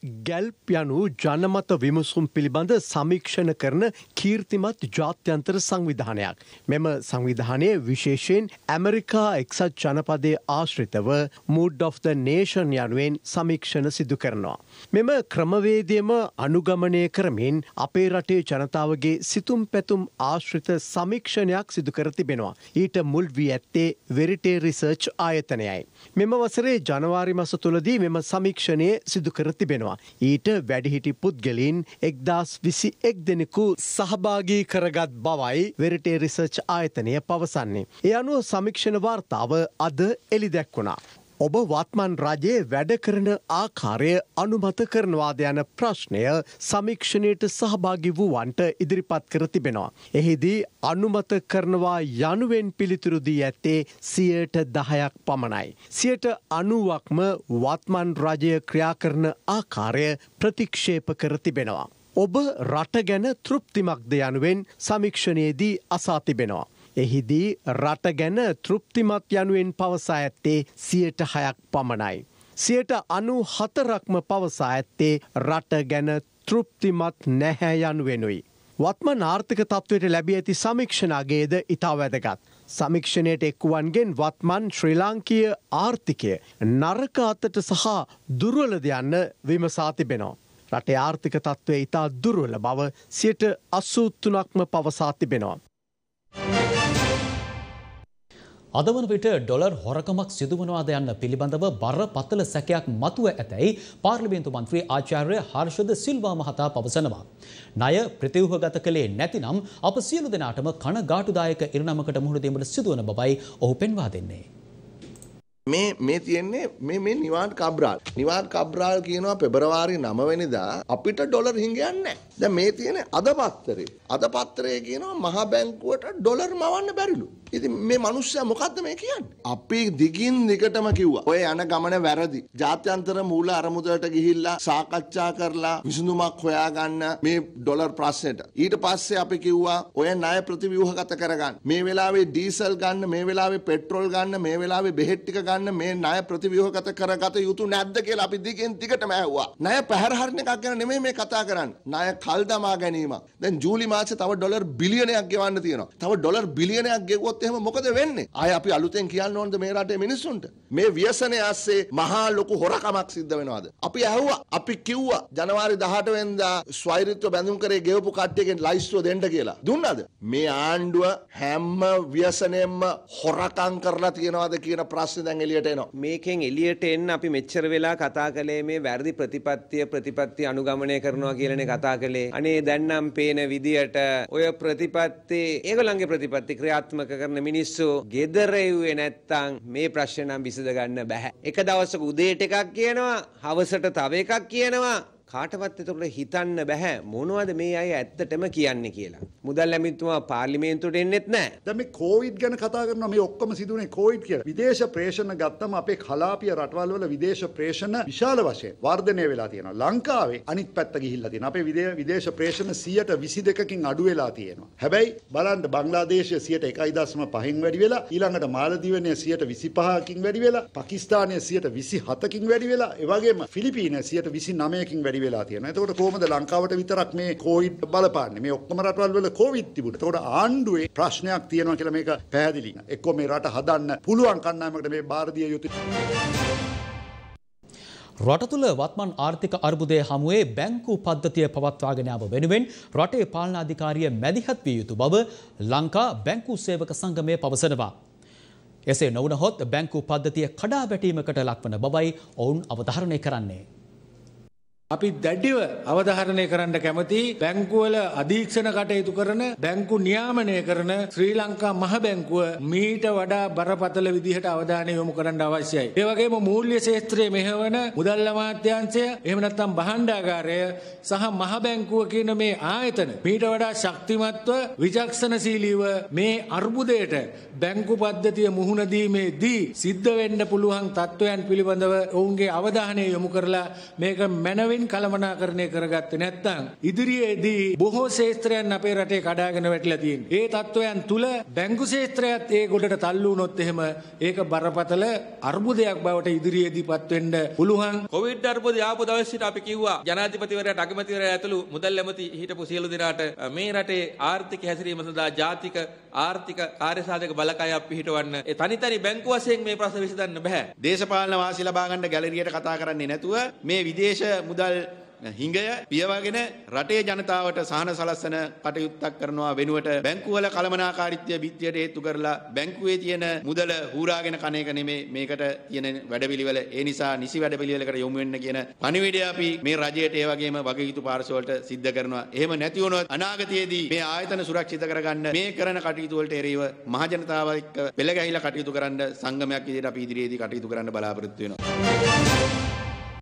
ගැල්ප් යනු ජනමත විමසුම් පිළිබඳ සමීක්ෂණ කරන කීර්තිමත් ජාත්‍යන්තර සංවිධානයක්. මෙම සංවිධානය විශේෂයෙන් ඇමරිකා එක්සත් ජනපදය ආශ්‍රිතව මුඩ් of the නේෂන් යනුවෙන් සමීක්ෂණ සිදු කරනවා. මෙම ක්‍රමවේදයම අනුගමනය කරමින් අපේ රටේ ජනතාවගේ සිතුම් පැතුම් ආශ්‍රිත සමීක්ෂණයක් සිදු කර තිබෙනවා. ඊට මුල් වී ඇත්තේ වෙරිටේ රිසර්ච් ආයතනයයි. මෙම වසරේ ජනවාරි මස තුළදී මෙම සමීක්ෂණය සිදු කර තිබෙනවා. ඊට වැඩිහිටි පුද්ගලින් එක්දස් විසි එක් දෙනෙකු සහභාගී කරගත් බවයි වෙරටේ රිසර්ච් ආයතනය පවසන්නේ. ඒ අනුව සමික්ෂණ වාර්තාව අද එලි දැක්වුණා. ඔබ වත්මන් රජයේ වැඩ කරන ආකාරය අනුමත කරනවාද යන ප්‍රශ්නය සමීක්ෂණයට සහභාගි වූවන්ට ඉදිරිපත් කර තිබෙනවා. එහිදී අනුමත කරනවා යනුවෙන් පිළිතුරුදී ඇත්තේ සියයට දහයක් පමණයි. සියට අනුවක්ම වත්මන් රජය ක්‍රියා කරන ආකාරය ප්‍රතික්ෂේප කර තිබෙනවා. ඔබ රට ගැන තෘප්තිමක්ද යනුවෙන් සමික්ෂණයේදී අසා තිබෙනවා. එහිදී රට ගැන තෘප්තිමත් යනුවෙන් පවසා ඇත්තේ සියට හයක් පමණයි. සියට අනු හතරක්ම පවසා ඇත්තේ රට ගැන තෘප්තිමත් නැහැ යනුවෙනුයි. වත්මන් ආර්ථික තත්ත්වයට ලැබිය ඇති සමීක්ෂණගේද ඉතා වැදගත්. සමික්ෂණයට එක්වුවන්ගෙන් වත්මන් ශ්‍රී ලාංකීය ආර්ථිකය නරක අතට සහ දුර්වලද යන්න විමසා තිබෙනවා. රටේ ආර්ථික තත්ත්වය ඉතා දුර්වල බව සියට අස්සූත්තුනක්ම පවසා තිබෙනවා. අද වන විට ඩොලර් හොරකමක් සිදුවනවාද යන්න පිළිබඳව බර පත්තල සැකයක් මතුව ඇතැයි පාර්ලිමේන්තු මන්ත්‍රී ආචාර්ය හර්ෂද සිල්වා මහතා පවසනවා. ණය ප්‍රතිව්‍යුහගත කළේ නැතිනම් අප සියලු දෙනාටම කනගාටුදායක ඉරණමකට මුහුණ දීමට සිදුවන බවයි ඔහු පෙන්වා දෙන්නේ. මේ මේ තියෙන්නේ මේ මේ නිවාඩ් කබ්‍රාල්. නිවාඩ් කබ්‍රාල් කියනවා පෙබරවාරි 9 වෙනිදා අපිට ඩොලර් හිඟයක් නැහැ. දැන් මේ තියෙන්නේ අද පත්තරේ. අද පත්තරේ කියනවා මහ බැංකුවට ඩොලර් මවන්න බැරිලු. ඉතින් මේ මිනිස්සයා මොකද්ද මේ කියන්නේ? අපි දිගින් දිගටම කිව්වා. ඔය යන ගමන වැරදි. ජාත්‍යන්තර මූල අරමුදලට ගිහිල්ලා සාකච්ඡා කරලා විසඳුමක් හොයාගන්න මේ ඩොලර් ප්‍රශ්නෙට. ඊට පස්සේ අපි කිව්වා ඔය ණය ප්‍රතිව්‍යුහගත කරගන්න. මේ වෙලාවේ ඩීසල් ගන්න, මේ වෙලාවේ පෙට්‍රෝල් ගන්න, මේ වෙලාවේ බෙහෙත් ටික ගන්න මේ ණය ප්‍රතිව්‍යුහගත කරගත යුතු නැද්ද කියලා අපි දිගින් දිගටම ඇහුවා. ණය පැහැර හරින එකක් ගැන නෙමෙයි මේ කතා කරන්නේ. ණය කල් දමා ගැනීම. දැන් ජූලි මාසේ තව ඩොලර් බිලියනයක් ගෙවන්න තියෙනවා. තව ඩොලර් බිලියනයක් ගෙවුවොත් එහෙම මොකද වෙන්නේ? ආය අපි අලුතෙන් කියන්න ඕනද මේ රටේ මිනිස්සුන්ට? මේ ව්‍යසනය ඇස්සේ මහා ලොකු හොරකමක් සිද්ධ වෙනවද? අපි ඇහුවා, අපි කිව්වා ජනවාරි 18 වෙනිදා ස්වෛරීත්ව බැඳුම් කරේ ගෙවපු කට්ටියගෙන් ලයිස්තුව දෙන්න කියලා. දුන්නද? මේ ආණ්ඩුව හැම ව්‍යසනයෙන්ම හොරකම් කරලා තියනවාද කියන ප්‍රශ්නේ දැන් එළියට එනවා. මේකෙන් එළියට එන්න අපි මෙච්චර වෙලා කතා කළේ මේ වැරදි ප්‍රතිපත්තිය ප්‍රතිපත්ති අනුගමනය කරනවා කියලානේ කතා කළේ. අනේ දැන් නම් පේන විදියට ඔය ප්‍රතිපත්ති ඒගොල්ලන්ගේ ප්‍රතිපත්ති ක්‍රියාත්මක කරන මිනිස්සු ගෙදර එව්වේ නැත්තම් මේ ප්‍රශ්න නම් විසඳ ගන්න බෑ. එක දවසක උදේට එකක් කියනවා, හවසට තව එකක් කියනවා. කාටවත් එතකොට හිතන්න බෑ මොනවද මේ අය ඇත්තටම කියන්නේ කියලා. මුදල් ඇමතිතුමා පාර්ලිමේන්තුවට එන්නෙත් නැහැ. දැන් මේ කොවිඩ් ගැන කතා කරනවා මේ ඔක්කොම සිදුනේ කොවිඩ් කියලා. විදේශ ප්‍රේෂණ ගත්තම අපේ කලාපීය රටවල් වල විදේශ ප්‍රේෂණ විශාල වශයෙන් වර්ධනය වෙලා තියෙනවා. ලංකාවේ අනිත් පැත්ත ගිහිල්ලා තියෙනවා. අපේ විදේශ ප්‍රේෂණ 122කින් අඩු වෙලා තියෙනවා. හැබැයි බලන්න බංග්ලාදේශය 1.1.5කින් වැඩි වෙලා ඊළඟට මාලදීවනය 125කින් වැඩි වෙලා පාකිස්තානය 127කින් වැඩි වෙලා ඒ වගේම ෆිලිපීනය 129කින් වැඩි වෙලා තියෙනවා. එතකොට කොහොමද ලංකාවට විතරක් මේ කොවිඩ් බලපාන්නේ? මේ ඔක්කොම රටවල් වල කොවිඩ් තිබුණා. එතකොට ආණ්ඩුවේ ප්‍රශ්නයක් තියෙනවා කියලා මේක පැහැදිලි. එක්කෝ මේ රට හදන්න පුළුවන් කණ්ඩායමකට මේ බාර දිය යුතුයි. රට තුළ වත්මන් ආර්ථික අර්බුදය හමුවේ බැංකු පද්ධතිය පවත්වාගෙන යාම වෙනුවෙන් රටේ පාලනාධිකාරිය මැදිහත් විය යුතු බව ලංකා බැංකු සේවක සංගමය පවසනවා. එසේ නොවනහොත් බැංකු පද්ධතිය කඩා වැටීමකට ලක්වන බවයි ඔවුන් අවධාරණය කරන්නේ. අපි දැඩිව අවධාරණය කරන්න කැමති බැංකුවල අධීක්ෂණ කටයුතු කරන බැංකු නියාමනය කරන ශ්‍රී ලංකා මහ බැංකුව මීට වඩා බරපතල විදිහට අවධානය යොමු කරන්න අවශ්‍යයි. ඒ වගේම මූල්‍ය ශේත්‍රයේ මෙහෙවන මුදල් අමාත්‍යාංශය එහෙම නැත්නම් භාණ්ඩාගාරය සහ මහ බැංකුව කියන මේ ආයතන මීට වඩා ශක්තිමත්ව විචක්ෂණශීලීව මේ අර්බුදයට බැංකු පද්ධතිය මුහුණ දීමේදී සිද්ධ වෙන්න පුළුවන් තත්ත්වයන් පිළිබඳව ඔවුන්ගේ අවධානය යොමු කරලා මේක මැනවින් හොඳින් කළමනාකරණය කරගත්තේ නැත්නම් ඉදිරියේදී බොහෝ ශේත්‍රයන් අපේ රටේ කඩාගෙන වැටිලා තියෙනවා. ඒ තත්වයන් තුල බැංකු ශේත්‍රයත් ඒ ගොඩට තල්ලු වුණොත් එහෙම ඒක බරපතල අර්බුදයක් බවට ඉදිරියේදීපත් වෙන්න පුළුවන්. කොවිඩ් අර්බුදය ආපු දවස් සිට අපි කිව්වා ජනාධිපතිවරයාට අගමැතිවරයා ඇතුළු මුදල් ඇමති හිටපු සියලු දෙනාට මේ රටේ ආර්ථික හැසිරීම සඳහා ජාතික ආර්ථික කාර්යසාධක බලකායක් පිහිටවන්න ඒ තනි තනි බැංකු වශයෙන් මේ ප්‍රශ්න විසඳන්න බෑ. දේශපාලන වාසි ලබා ගන්න ගැලරියට කතා කරන්නේ නැතුව මේ විදේශ මුදල් හිඟය පියවගෙන රටේ ජනතාවට සහන සලස්සන කටයුත්තක් කරනවා වෙනුවට බැංකුවල කළමනාකාරීත්වය බිත්තියට හේතු කරලා බැංකුවේ තියෙන මුදල හූරාගෙන කන එක නෙමේ මේකට තියෙන වැඩපිළිවෙල. ඒ නිසා නිසි වැඩපිළිවෙලකට යොමු වෙන්න කියන පණිවිඩය අපි මේ රජයට ඒ වගේම වගකීතු පාර්ශවවලට සිද්ධ කරනවා. එහෙම නැති වුණොත් අනාගතයේදී මේ ආයතන සුරක්ෂිත කරගන්න මේ කරන කටයුතු වලට එරෙහිව මහ ජනතාව එක්ක පෙළ ගැහිලා කටයුතු කරන්න සංගමයක් විදිහට අපි ඉදිරියේදී කටයුතු කරන්න බලාපොරොත්තු වෙනවා.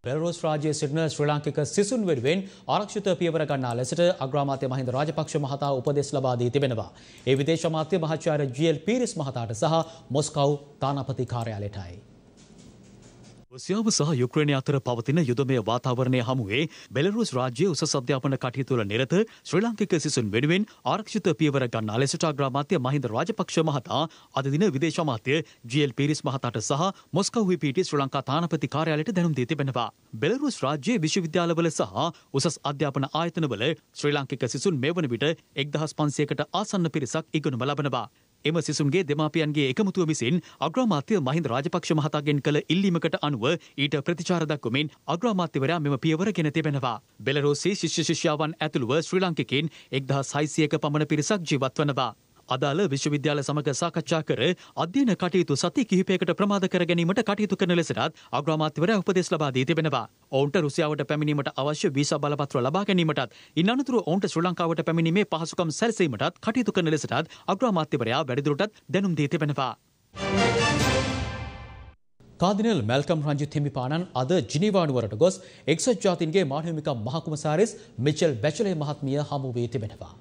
පෙරරෝස් රාජ්‍යයේ සිටින ශ්‍රී ලාංකික සිසුන් වෙනුවෙන් ආරක්ෂිත පියවර ගන්නා ලෙසට අග්‍රාමාත්‍ය මහින්ද රාජපක්ෂ මහතා උපදෙස් ලබා දී තිබෙනවා. ඒ විදේශ අමාත්‍ය මහාචාර්ය ජී.එල්. පීරිස් මහතාට සහ මොස්කව් තානාපති කාර්යාලයටයි. රුසියාව සහ යුක්‍රේනය අතර පවතින යුදමය වාතාවරණය හමුවේ බෙලරුස් රාජ්‍ය උසස් අධ්‍යාපන කටයුතුවල නිරත ශ්‍රී ලාංකික සිසුන් වෙනුවෙන් ආරක්ෂිත පියවර ගන්නා ලෙසට අග්‍රාමාත්‍ය මහින්ද රාජපක්ෂ මහතා අද දින විදේශ අමාත්‍ය ජී.එල් පීරිස් මහතාට සහ මොස්කව්හි පිහිටි ශ්‍රී ලංකා තානාපති කාර්යාලයට දැනුම් දී තිබෙනවා. බෙලරුස් රාජ්‍යයේ විශ්වවිද්‍යාලවල සහ උසස් අධ්‍යාපන ආයතනවල ශ්‍රී ලාංකික සිසුන් මේ වන විට එක්දහස් පන්සියකට ආසන්න පිරිසක් ඉගෙනුම ලබනවා. එම සිසුන්ගේ දෙමාපියන්ගේ එකමුතුව විසින් අග්‍රාමාත්‍ය මහින්ද රාජපක්ෂ මහතාගෙන් කළ ඉල්ලීමකට අනුව ඊට ප්‍රතිචාර දක්වමින් අග්‍රාමාත්‍යවරයා මෙම පියවර ගෙන තිබෙනවා. බෙලරෝසි ශිෂ්‍ය ශිෂ්‍යාවන් ඇතුළුව ශ්‍රී ලාංකිකයින් එක්දහස් හයිසියක පමණ පිරිසක් ජීවත් වනවා. අදාළ විශ්වවිද්‍යාල සමග සාකච්ඡා කර අධ්‍යයන කටයුතු සති කිහිපයකට ප්‍රමාද කර ගැනීමට කටයුතු කරන ලෙසටත් අග්‍රාමාත්‍යවරයා උපදෙස් ලබා දී තිබෙනවා. ඔවුන්ට රුසියාවට පැමිණීමට අවශ්‍ය වීසා බලපත්‍ර ලබා ගැනීමටත් ඉන් අනතුරු ඔවුන්ට ශ්‍රී ලංකාවට පැමිණීමේ පහසුකම් සැලසීමටත් කටයුතු කරන ලෙසටත් අග්‍රාමාත්‍යවරයා වැඩිදුරටත් දැනුම් දී තිබෙනවා. කාදිනල් මැල්කම් රංජිත් හිමිපාණන් අද ජිනිවානුවරට ගොස් එක්සත් ජාතින්ගේ මානහිමිකම් මහකුමසාරිස් මිචෙල් බැචලේ මහත්මිය හමු වී තිබෙනවා.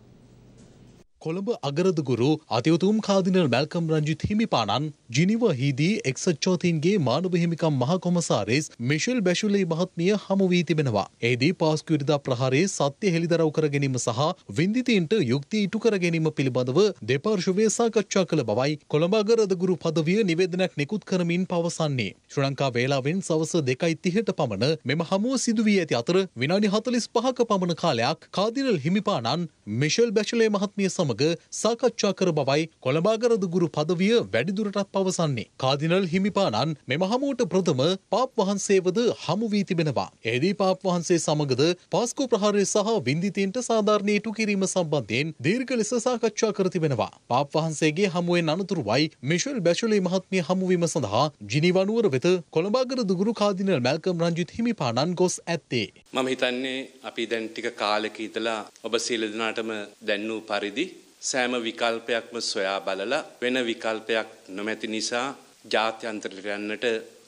කොළඹ අගරදගුරු අතිවතුම් කාදිනල් මැල්කම් රංජිත් හිමිපාණන් ජිනිවහිදී එක්සත් චෝතීන්ගේ මානව හිමිකම් මහ කොමසාරේස් මිෂෙල් බැශුලේ මහත්මිය හමු වී තිබෙනවා. එහිදී පාස්කුවිරිදා ප්‍රහාරයේ සත්‍ය හෙළිදරව් කර ගැනීම සහ වින්දිතීන්ට යුක්ති ඉටු කර ගැනීම පිළිබඳව දෙපාර්ශවය සාකච්ඡා කළ බවයි කොළඹ අගරදගුරු පදවිය නිවේදනයක් නිකුත් කරමින් පවසන්නේ. ශ්‍රී ලංකා වේලාවෙන් සවස දෙකයි තිහට පමණ මෙම හමුව සිදුවී ඇති අතර විනාඩි හතලිස් පහක පමණ කාලයක් කාදිනල් හිමිපාණන් මිෂෙල් බැශලේ මහත්මිය සම සමග සාකච්ඡා කර බවයි කොළඹාගරද ගුරු පදවිය වැඩිදුරටත් පවසන්නේ. කාදිනල් හිමිපාණන් මෙම හමුවට ප්‍රථම පාප් වහන්සේවද හමු වී තිබෙනවා. එහිදී පාප් වහන්සේ සමගද පාස්කු ප්‍රහාරය සහ වින්දිතීන්ට සාධාරණය ඉටු කිරීම සම්බන්ධයෙන් දීර්ඝ ලෙස සාකච්ඡා කර තිබෙනවා. පාප් වහන්සේගේ හමුවෙන් අනතුරුවයි මිෂල් බැෂලේ මහත්මිය හමුවීම සඳහා ජිනිවනුවර වෙත කොළඹාගරද ගුරු කාදිනල් මැල්කම් රංජිත් හිමිපාණන් ගොස් ඇත්තේ. මම හිතන්නේ අපි දැන් ටික කාලෙක ඉඳලා ඔබ සියලු දෙනාටම දැන්නූ පරිදි සෑම විකල්පයක්ම සොයා බලලා වෙන විකල්පයක් නොමැති නිසා ජාත්‍යන්තරයට යන්නට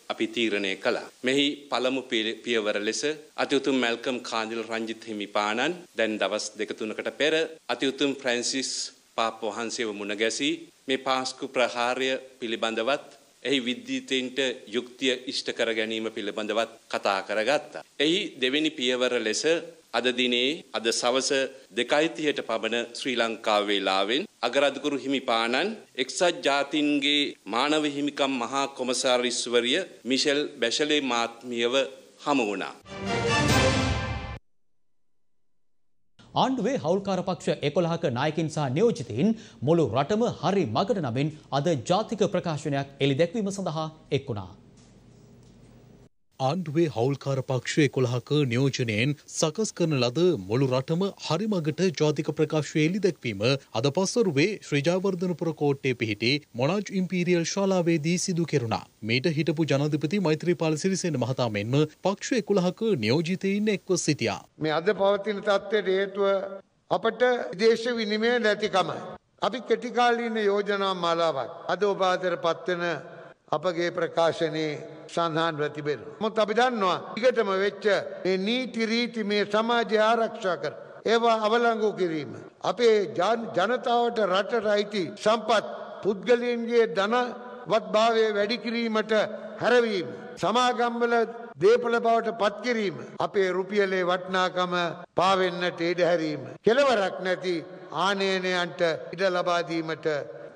අපි තීරණය කළා. මෙහි පළමු පියවර ලෙස අතිඋතුම් මැල්කම් කාන්දිල රංජිත් හිමිපාණන් දැන් දවස් දෙක තුනකට පෙර අතිඋතුම් ෆ්‍රැන්සිස් පාප වහන්සේව මුණ ගැසී මේ පාස්කු ප්‍රහාරය පිළිබඳවත් එහි විද්‍යීතයින්ට යුක්තිය ඉෂ්ට කර ගැනීම පිළිබඳවත් කතා කරගත්තා. එහි දෙවෙනි පියවර ලෙස අද දිනේ අද සවස දෙකයි තිහට පමණ ශ්‍රී ලංකාව වේලාවෙන් අගරදකුරු හිමිපාණන් එක්සත් ජාතීන්ගේ මානව හිමිකම් මහා කොමසාරිස්වරිය මිෂෙල් බැෂලේ මාත්මියව හමු වුණා. ආණ්ඩුවේ හවුල්කාර පක්ෂ එකොළහක නායකින් සහ නියෝජිතයින් මුළු රටම හරි මගට නමින් අද ජාතික ප්‍රකාශනයක් එළි දැක්වීම සඳහා එක්වුණා. ආණ්ඩුවේ හවුල්කාර පක්ෂය කොළහක නියෝජනයෙන් සකස් කරන ලද මුළු රටම හරිමගට ජාතික ප්‍රකාශය එලි දැක්වීම අද පස්සරුවේ ශ්‍රජාවර්ධනපුර කෝට්ටේ පිහිටි මොනාජ් ඉම්පීරියල් ශාලාවේදී සිදු කෙරුණා. මීට හිටපු ජනාධිපති මෛත්‍රීපාල සිරිසේන මහතා මෙන්ම පක්ෂය කොළහක නියෝජිතයින් එක්ව සිටියා. මේ අද පවතින තත්ත්වයට හේතුව අපට විදේශ විනිමය නැතිකමයි. අපි කෙටිකාලීන යෝජනා මාලාවක් අද ඔබ අතර පත්වෙන අපගේ ප්‍රකාශනයේ සඳහන් ප්‍රතිබෙන. මොත් අපි දන්නවා ඉගටම වෙච්ච මේ නීති රීති මේ සමාජය ආරක්ෂා කර. ඒවා අවලංගු කිරීම. අපේ ජනතාවට රටට අයිති සම්පත් පුද්ගලයන්ගේ ධනවත් භාවය වැඩිකිරීමට හැරවීම. සමාගම්වල දේපල බවට පත්කිරීම. අපේ රුපියලේ වටනාකම පාවෙන්නට ඉඩහැරීම. කෙලවරක් නැති ආනයනයන්ට ඉඩ ලබාදීමට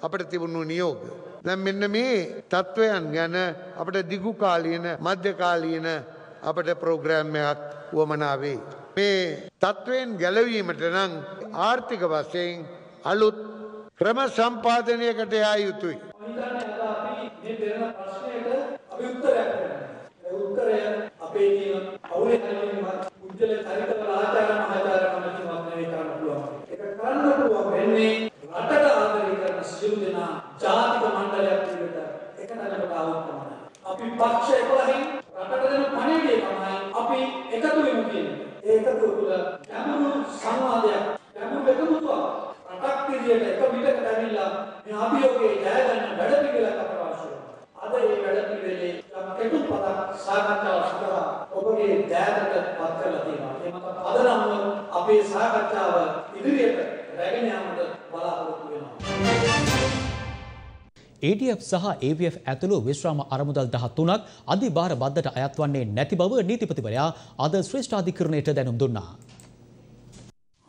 අපට තිබුණු නියෝග. දැන් මෙන්න මේ තත්ත්වයන් ගැන අපට දිගු කාලීන මධ්‍ය කාලීන අපට ප්‍රෝග්‍රෑම් එකක් වුවමනා වේ. මේ තත්ත්වයෙන් ගැලවීමට නම් ආර්ථික වශයෙන් අලුත් ක්‍රම සම්පාදනයකට යා යුතුයි. උත්තරය අපේ කියන අවුලේ හැලවීමත් උජ්ජල චරිතවල සාකච්ඡාව ඉදිරියට රැගෙන යාමට බලාපොරොත්තු වෙනවා. ATF සහ AVF ඇතුළු විශ්‍රාම අරමුදල් 13ක් අධිභාර බද්දට අයත් වන්නේ නැති බව නීතිපතිවරයා අද ශ්‍රේෂ්ඨාධිකරණයට දැනුම් දුන්නා.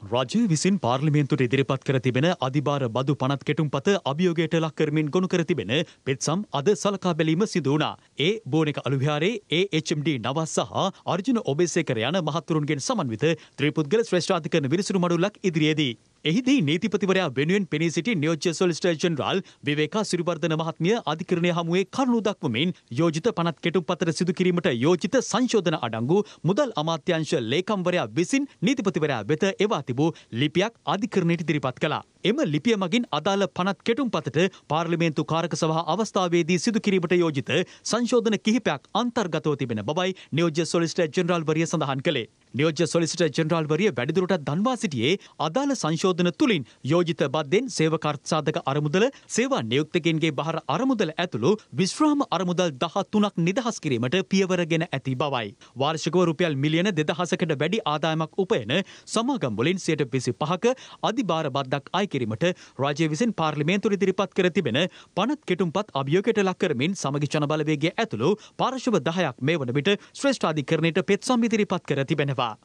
රජය විසින් පාර්ලිමේන්තුවට ඉදිරිපත් කර තිබෙන අධිභාර බදු පනත් කෙටුම්පත අභියෝගයට ලක් කරමින් ගොනු කර තිබෙන පෙත්සම් අද සලකා බැලීම සිදු වුණා. ඒ බෝනික අලුවිහාරේ AHMD නවස් සහ අර්ජුන ඔබේසේකර යන මහත්තුරුන්ගෙන් සමන්විත ත්‍රිපුද්ගල ශ්‍රේෂ්ඨාධිකරණ විනිසුරු මඩුල්ලක් ඉදිරියේදී එහිදී නීතිපතිවරයා වෙනුවෙන් පෙනී සිටි නියෝජ්‍ය සොලිසිටර් ජෙනරාල් විවේකා සිරිවර්ධන මහත්මිය අධිකරණය හමුවේ කරුණු දක්වමින් යෝජිත පනත් කෙටුම්පතට සිදු කිරීමට යෝජිත සංශෝධන අඩංගු මුදල් අමාත්‍යාංශ ලේකම්වරයා විසින් නීතිපතිවරයා වෙත එවා තිබූ ලිපියක් අධිකරණයට ඉදිරිපත් කළා. එම ලිපිය මගින් අදාළ පනත් කෙටුම්පතට පාර්ලිමේන්තු කාරක සභා අවස්ථාවේදී සිදු කිරීමට යෝජිත සංශෝධන කිහිපයක් අන්තර්ගතව තිබෙන බවයි නියෝජ්‍ය සොලිසිටර් ජෙනරාල්වරිය සඳහන් කළේ. නියෝජ්‍ය සොලිසිටර් ජෙනරාල්වරිය වැඩිදුරටත් දන්වා සිටියේ අදාළ සංශෝධන තුළින් යෝජිත බද්දෙන් සේවකර්ත්සාධක අරමුදල සේවා නියුක්තකින්ගේ බහර අරමුදල ඇතුළු විශ්‍රාම අරමුදල් දහ තුනක් නිදහස් කිරීමට පියවරගෙන ඇති බවයි. වාර්ෂිකව රුපියල් මිලියන දෙදහසකට වැඩි ආදායමක් උපයන සමාගම් වලින් සියට විසි පහක අධිභාර බද්දක් අය කිරීමට රජය විසින් පාර්ලිමේන්තුර ඉදිරිපත් කර තිබෙන පනත් කෙටුම්පත් අභියෝගයට ලක් කරමින් සමගි ජන බලවේගය ඇතුළු පාර්ශව දහයක් මේ වන විට ශ්‍රේෂ්ඨාධිකරණයට පෙත්සම් ඉදිරිපත් කර තිබෙනවා. 봐.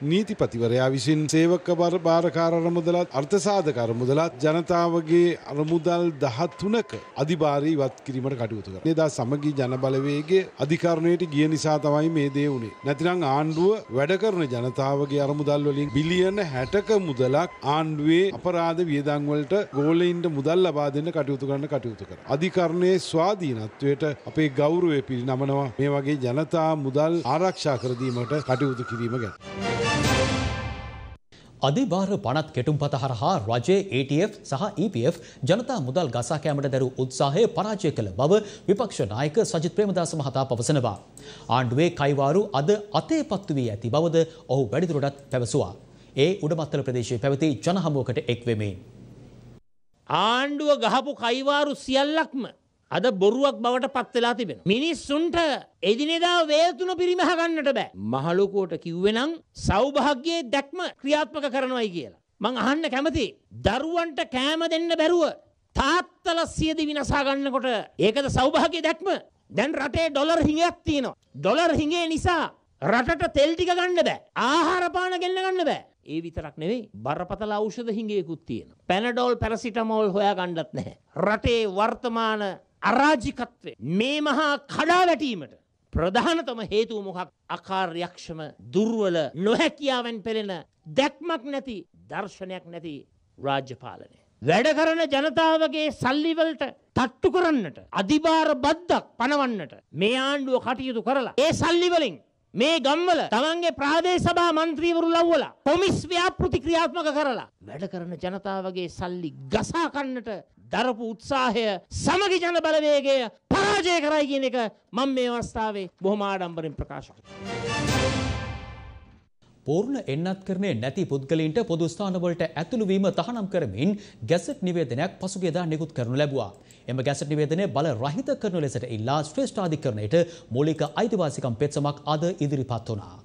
නීතිපතිවරයා විසින් සේවක බර භාරකාර අරමුදලත් අර්ථසාධක අරමුදලත් ජනතාවගේ අරමුදල් දහත්තුනක අධිභාරී වත් කිරීමට කටයුතු කර. එදා සමගී ජනබලවේගේ අධිකරණයට ගිය නිසා තමයි මේ දේ වුණේ. නැතිනම් ආණ්ඩුව වැඩ කරන ජනතාවගේ අරමුදල් වලින් බිලියන 60ක මුදලක් ආණ්ඩුවේ අපරාධ වියදම් වලට ගෝලයින්ට මුදල් ලබා දෙන්න කටයුතු කරන කටයුතු කර. අධිකරණයේ ස්වාධීනත්වයට අපේ ගෞරවය පිරිනමනවා මේ වගේ ජනතා මුදල් ආරක්ෂා කර දීමට කටයුතු කිරීම ගැන. අධිභාර පනත් කෙටුම්පත හරහා රජයේ ATF සහ EPF ජනතා මුදල් ගසා කෑමට දැරු උත්සාහය පරාජය කළ බව විපක්ෂ නායක සජිත් ප්‍රේමදාස මහතා පවසනවා. ආණ්ඩුවේ කයිවාරු අද අතේ පත්තු වී ඇති බවද ඔහු වැඩිදුරටත් පැවසුවා. ඒ උඩමත්තල ප්‍රදේශයේ පැවති ජනහමුවකට එක් වෙමින්. ආණ්ඩුව ගහපු කයිවාරු සියල්ලක්ම අද බොරුවක් බවට පත්වෙලා තිබෙන. මිනිස්සුන්ට එදිනෙදා වේතුන පිරිමහ ගන්නට බෑ. මහලොකෝට කිව්වෙනම් සෞභාග්‍යයේ දැක්ම ක්‍රියාත්මක කරනවයි කියලා. මං අහන්න කැමති දරුවන්ට කෑම දෙන්න බැරුව තාත්තල සියදි විනසා ගන්නකොට ඒකද සෞභාග්‍ය දැක්ම දැන් රටේ ඩොලර් හිඟයක් තියෙනවා. ඩොලර් හිඟේ නිසා රටට තෙල් ටික ගන්න බෑ. ආහාර පාන ගෙන්න ගන්න බෑ. ඒ විතරක් නෙවෙයි බරපතල ඖෂධ හිඟයකුත් තියෙන. පැනඩෝල් පැරසිටමෝල් හොයා ගන්නත් නැහැ. රටේ වර්තමාන අරාජිකත්වය. මේ මහා කඩා වැටීමට ප්‍රධානතම හේතුව මොකක්? අකාර්යක්ෂම දුර්වල නොහැකියාවෙන් පෙළෙන දැක්මක් නැති දර්ශනයක් නැති රාජ්‍යපාලනය. වැඩ කරන ජනතාවගේ සල්ලිවලට තට්ටු කරන්නට අධිභාර බද්දක් පනවන්නට මේ ආණ්ඩුව කටයුතු කරලා. ඒ සල්ලිවලින් මේ ගම්වල තමන්ගේ ප්‍රාදේශ සභා මන්ත්‍රීවරු ලව්වලා කොමිස් ව්‍යාපෘති ක්‍රියාත්මක කරලා වැඩ කරන ජනතාවගේ සල්ලි ගසා කන්නට දරපු උත්සාහය සමගි ජන බලවේගය පරාජය කරයි කියන එක මම මේ අවස්ථාවේ බොහොම ආඩම්බරෙන් ප්‍රකාශ පූර්ණ එන්නත් කරන්නේ නැති පුද්ගලයින්ට පොදු ස්ථානවලට ඇතුළුවීම තහනම් කරමින් ගැසට් නිවේදනයක් පසුගියදා නිකුත් කරනු ලැබුවා. එම ගැසට් නිවේදනය බල රහිත කරනු ලෙසට ඉල්ලා ශ්‍රේෂ්ඨාධිකරණයට මූලික අයිතිවාසිකම් පෙත්සමක් අද ඉදිරිපත් වුණා.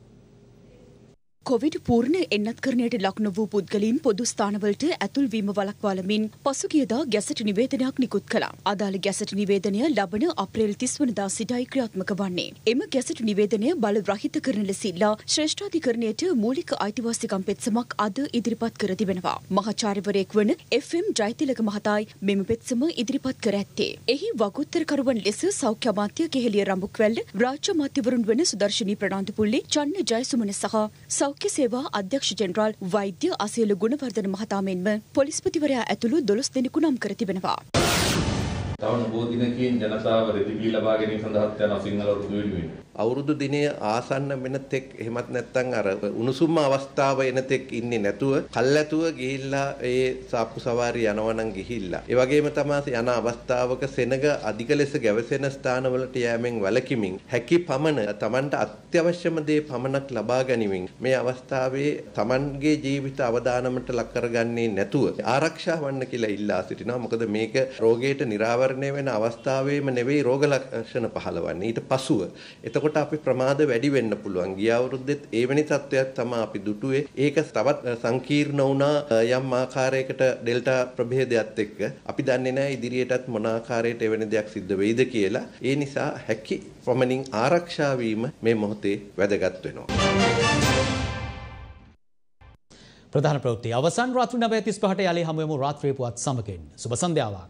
කොවිඩ් පූර්ණ එන්නත්කරණයට ලක් නොවූ පුද්ගලීන් පොදු ස්ථානවලට ඇතුල්වීම වළක්වාලමින් පසුගියදා ගැසට නිවේදනයක් නිකුත් කළා. අදාළ ගැසට නිවේදනය ලබන අප්‍රේල් 30 වනදා සිටයි ක්‍රියාත්මක වන්නේ. එම ගැසට නිවේදනය බල රහිත කරන ලෙස ඉල්ලා ශ්‍රේෂ්ඨාධිකරණයට මූලික අයිතිවාසිකම් පෙත්සමක් අද ඉදිරිපත් කර තිබෙනවා. මහාචාර්යවරයෙක් වන FM ජයතිලක මහතායි මෙම පෙත්සම ඉදිරිපත් කර ඇත්තේ. එහි වගුත්තරකරුවන් ලෙස සෞඛ්‍ය අමාත්‍ය කෙහෙලිය රඹුක්වැල්ල, රාජ්‍ය අමාත්‍යවරුන් වන සුදර්ශනී ප්‍රනාන්දුපුල්ලි, චන්න ජයසුමන සහ සෞඛ්‍ය සේවා අධ්‍යක්ෂ ජෙනරාල් වෛද්‍ය අසේල ගුණවර්ධන මහතා මෙන්ම පොලිස්පතිවරයා ඇතුළු දොළොස් දෙනෙකු නම් කර තිබෙනවා. තව බොහෝ දිනකින් ජනතාව රෙදිපී ලබා ගැනීම සඳහාත් යන සිංහල ඍතු වෙනුවෙන්. අවුරුදු දිනය ආසන්න වෙන තෙක් එහෙමත් නැත්නම් අර උණුසුම් අවස්ථාව එන තෙක් ඉන්නේ නැතුව කල්ැතුව ගිහිල්ලා ඒ සාප්පු සවාරි යනවා නම් ගිහිල්ලා. ඒ වගේම තමයි යන අවස්ථාවක සෙනග අධික ලෙස ගැවසෙන ස්ථානවලට යෑමෙන් වළකිමින් හැකි පමණ Tamanට අත්‍යවශ්‍යම දේ පමණක් ලබා ගැනීමෙන් මේ අවස්ථාවේ Tamanගේ ජීවිත අවදානමට ලක් කරගන්නේ නැතුව ආරක්ෂා වන්න කියලා ඉල්ලා සිටිනවා. මොකද මේක රෝගයට නිරාවරණය මරණය වෙන අවස්ථාවේම නෙවෙයි රෝග ලක්ෂණ පහළවන්නේ. ඊට පසුව. එතකොට අපි ප්‍රමාද වැඩි වෙන්න පුළුවන්. ගිය අවුරුද්දෙත් එවැනි තත්ත්වයක් තමයි අපි දුටුවේ. ඒක තවත් සංකීර්ණ වුණා යම් ආකාරයකට ඩෙල්ටා ප්‍රභේදයත් එක්ක. අපි දන්නේ නැහැ ඉදිරියටත් මොන ආකාරයට එවැනි දෙයක් සිද්ධ වෙයිද කියලා. ඒ නිසා හැකි පමණින් ආරක්ෂා වීම මේ මොහොතේ වැදගත් වෙනවා. ප්‍රධාන ප්‍රවෘත්ති අවසන් රාත්‍රී 9:35ට යාලේ හමු වෙමු රාත්‍රියේ පුවත් සමගින්. සුබ සන්ධ්‍යාවක්.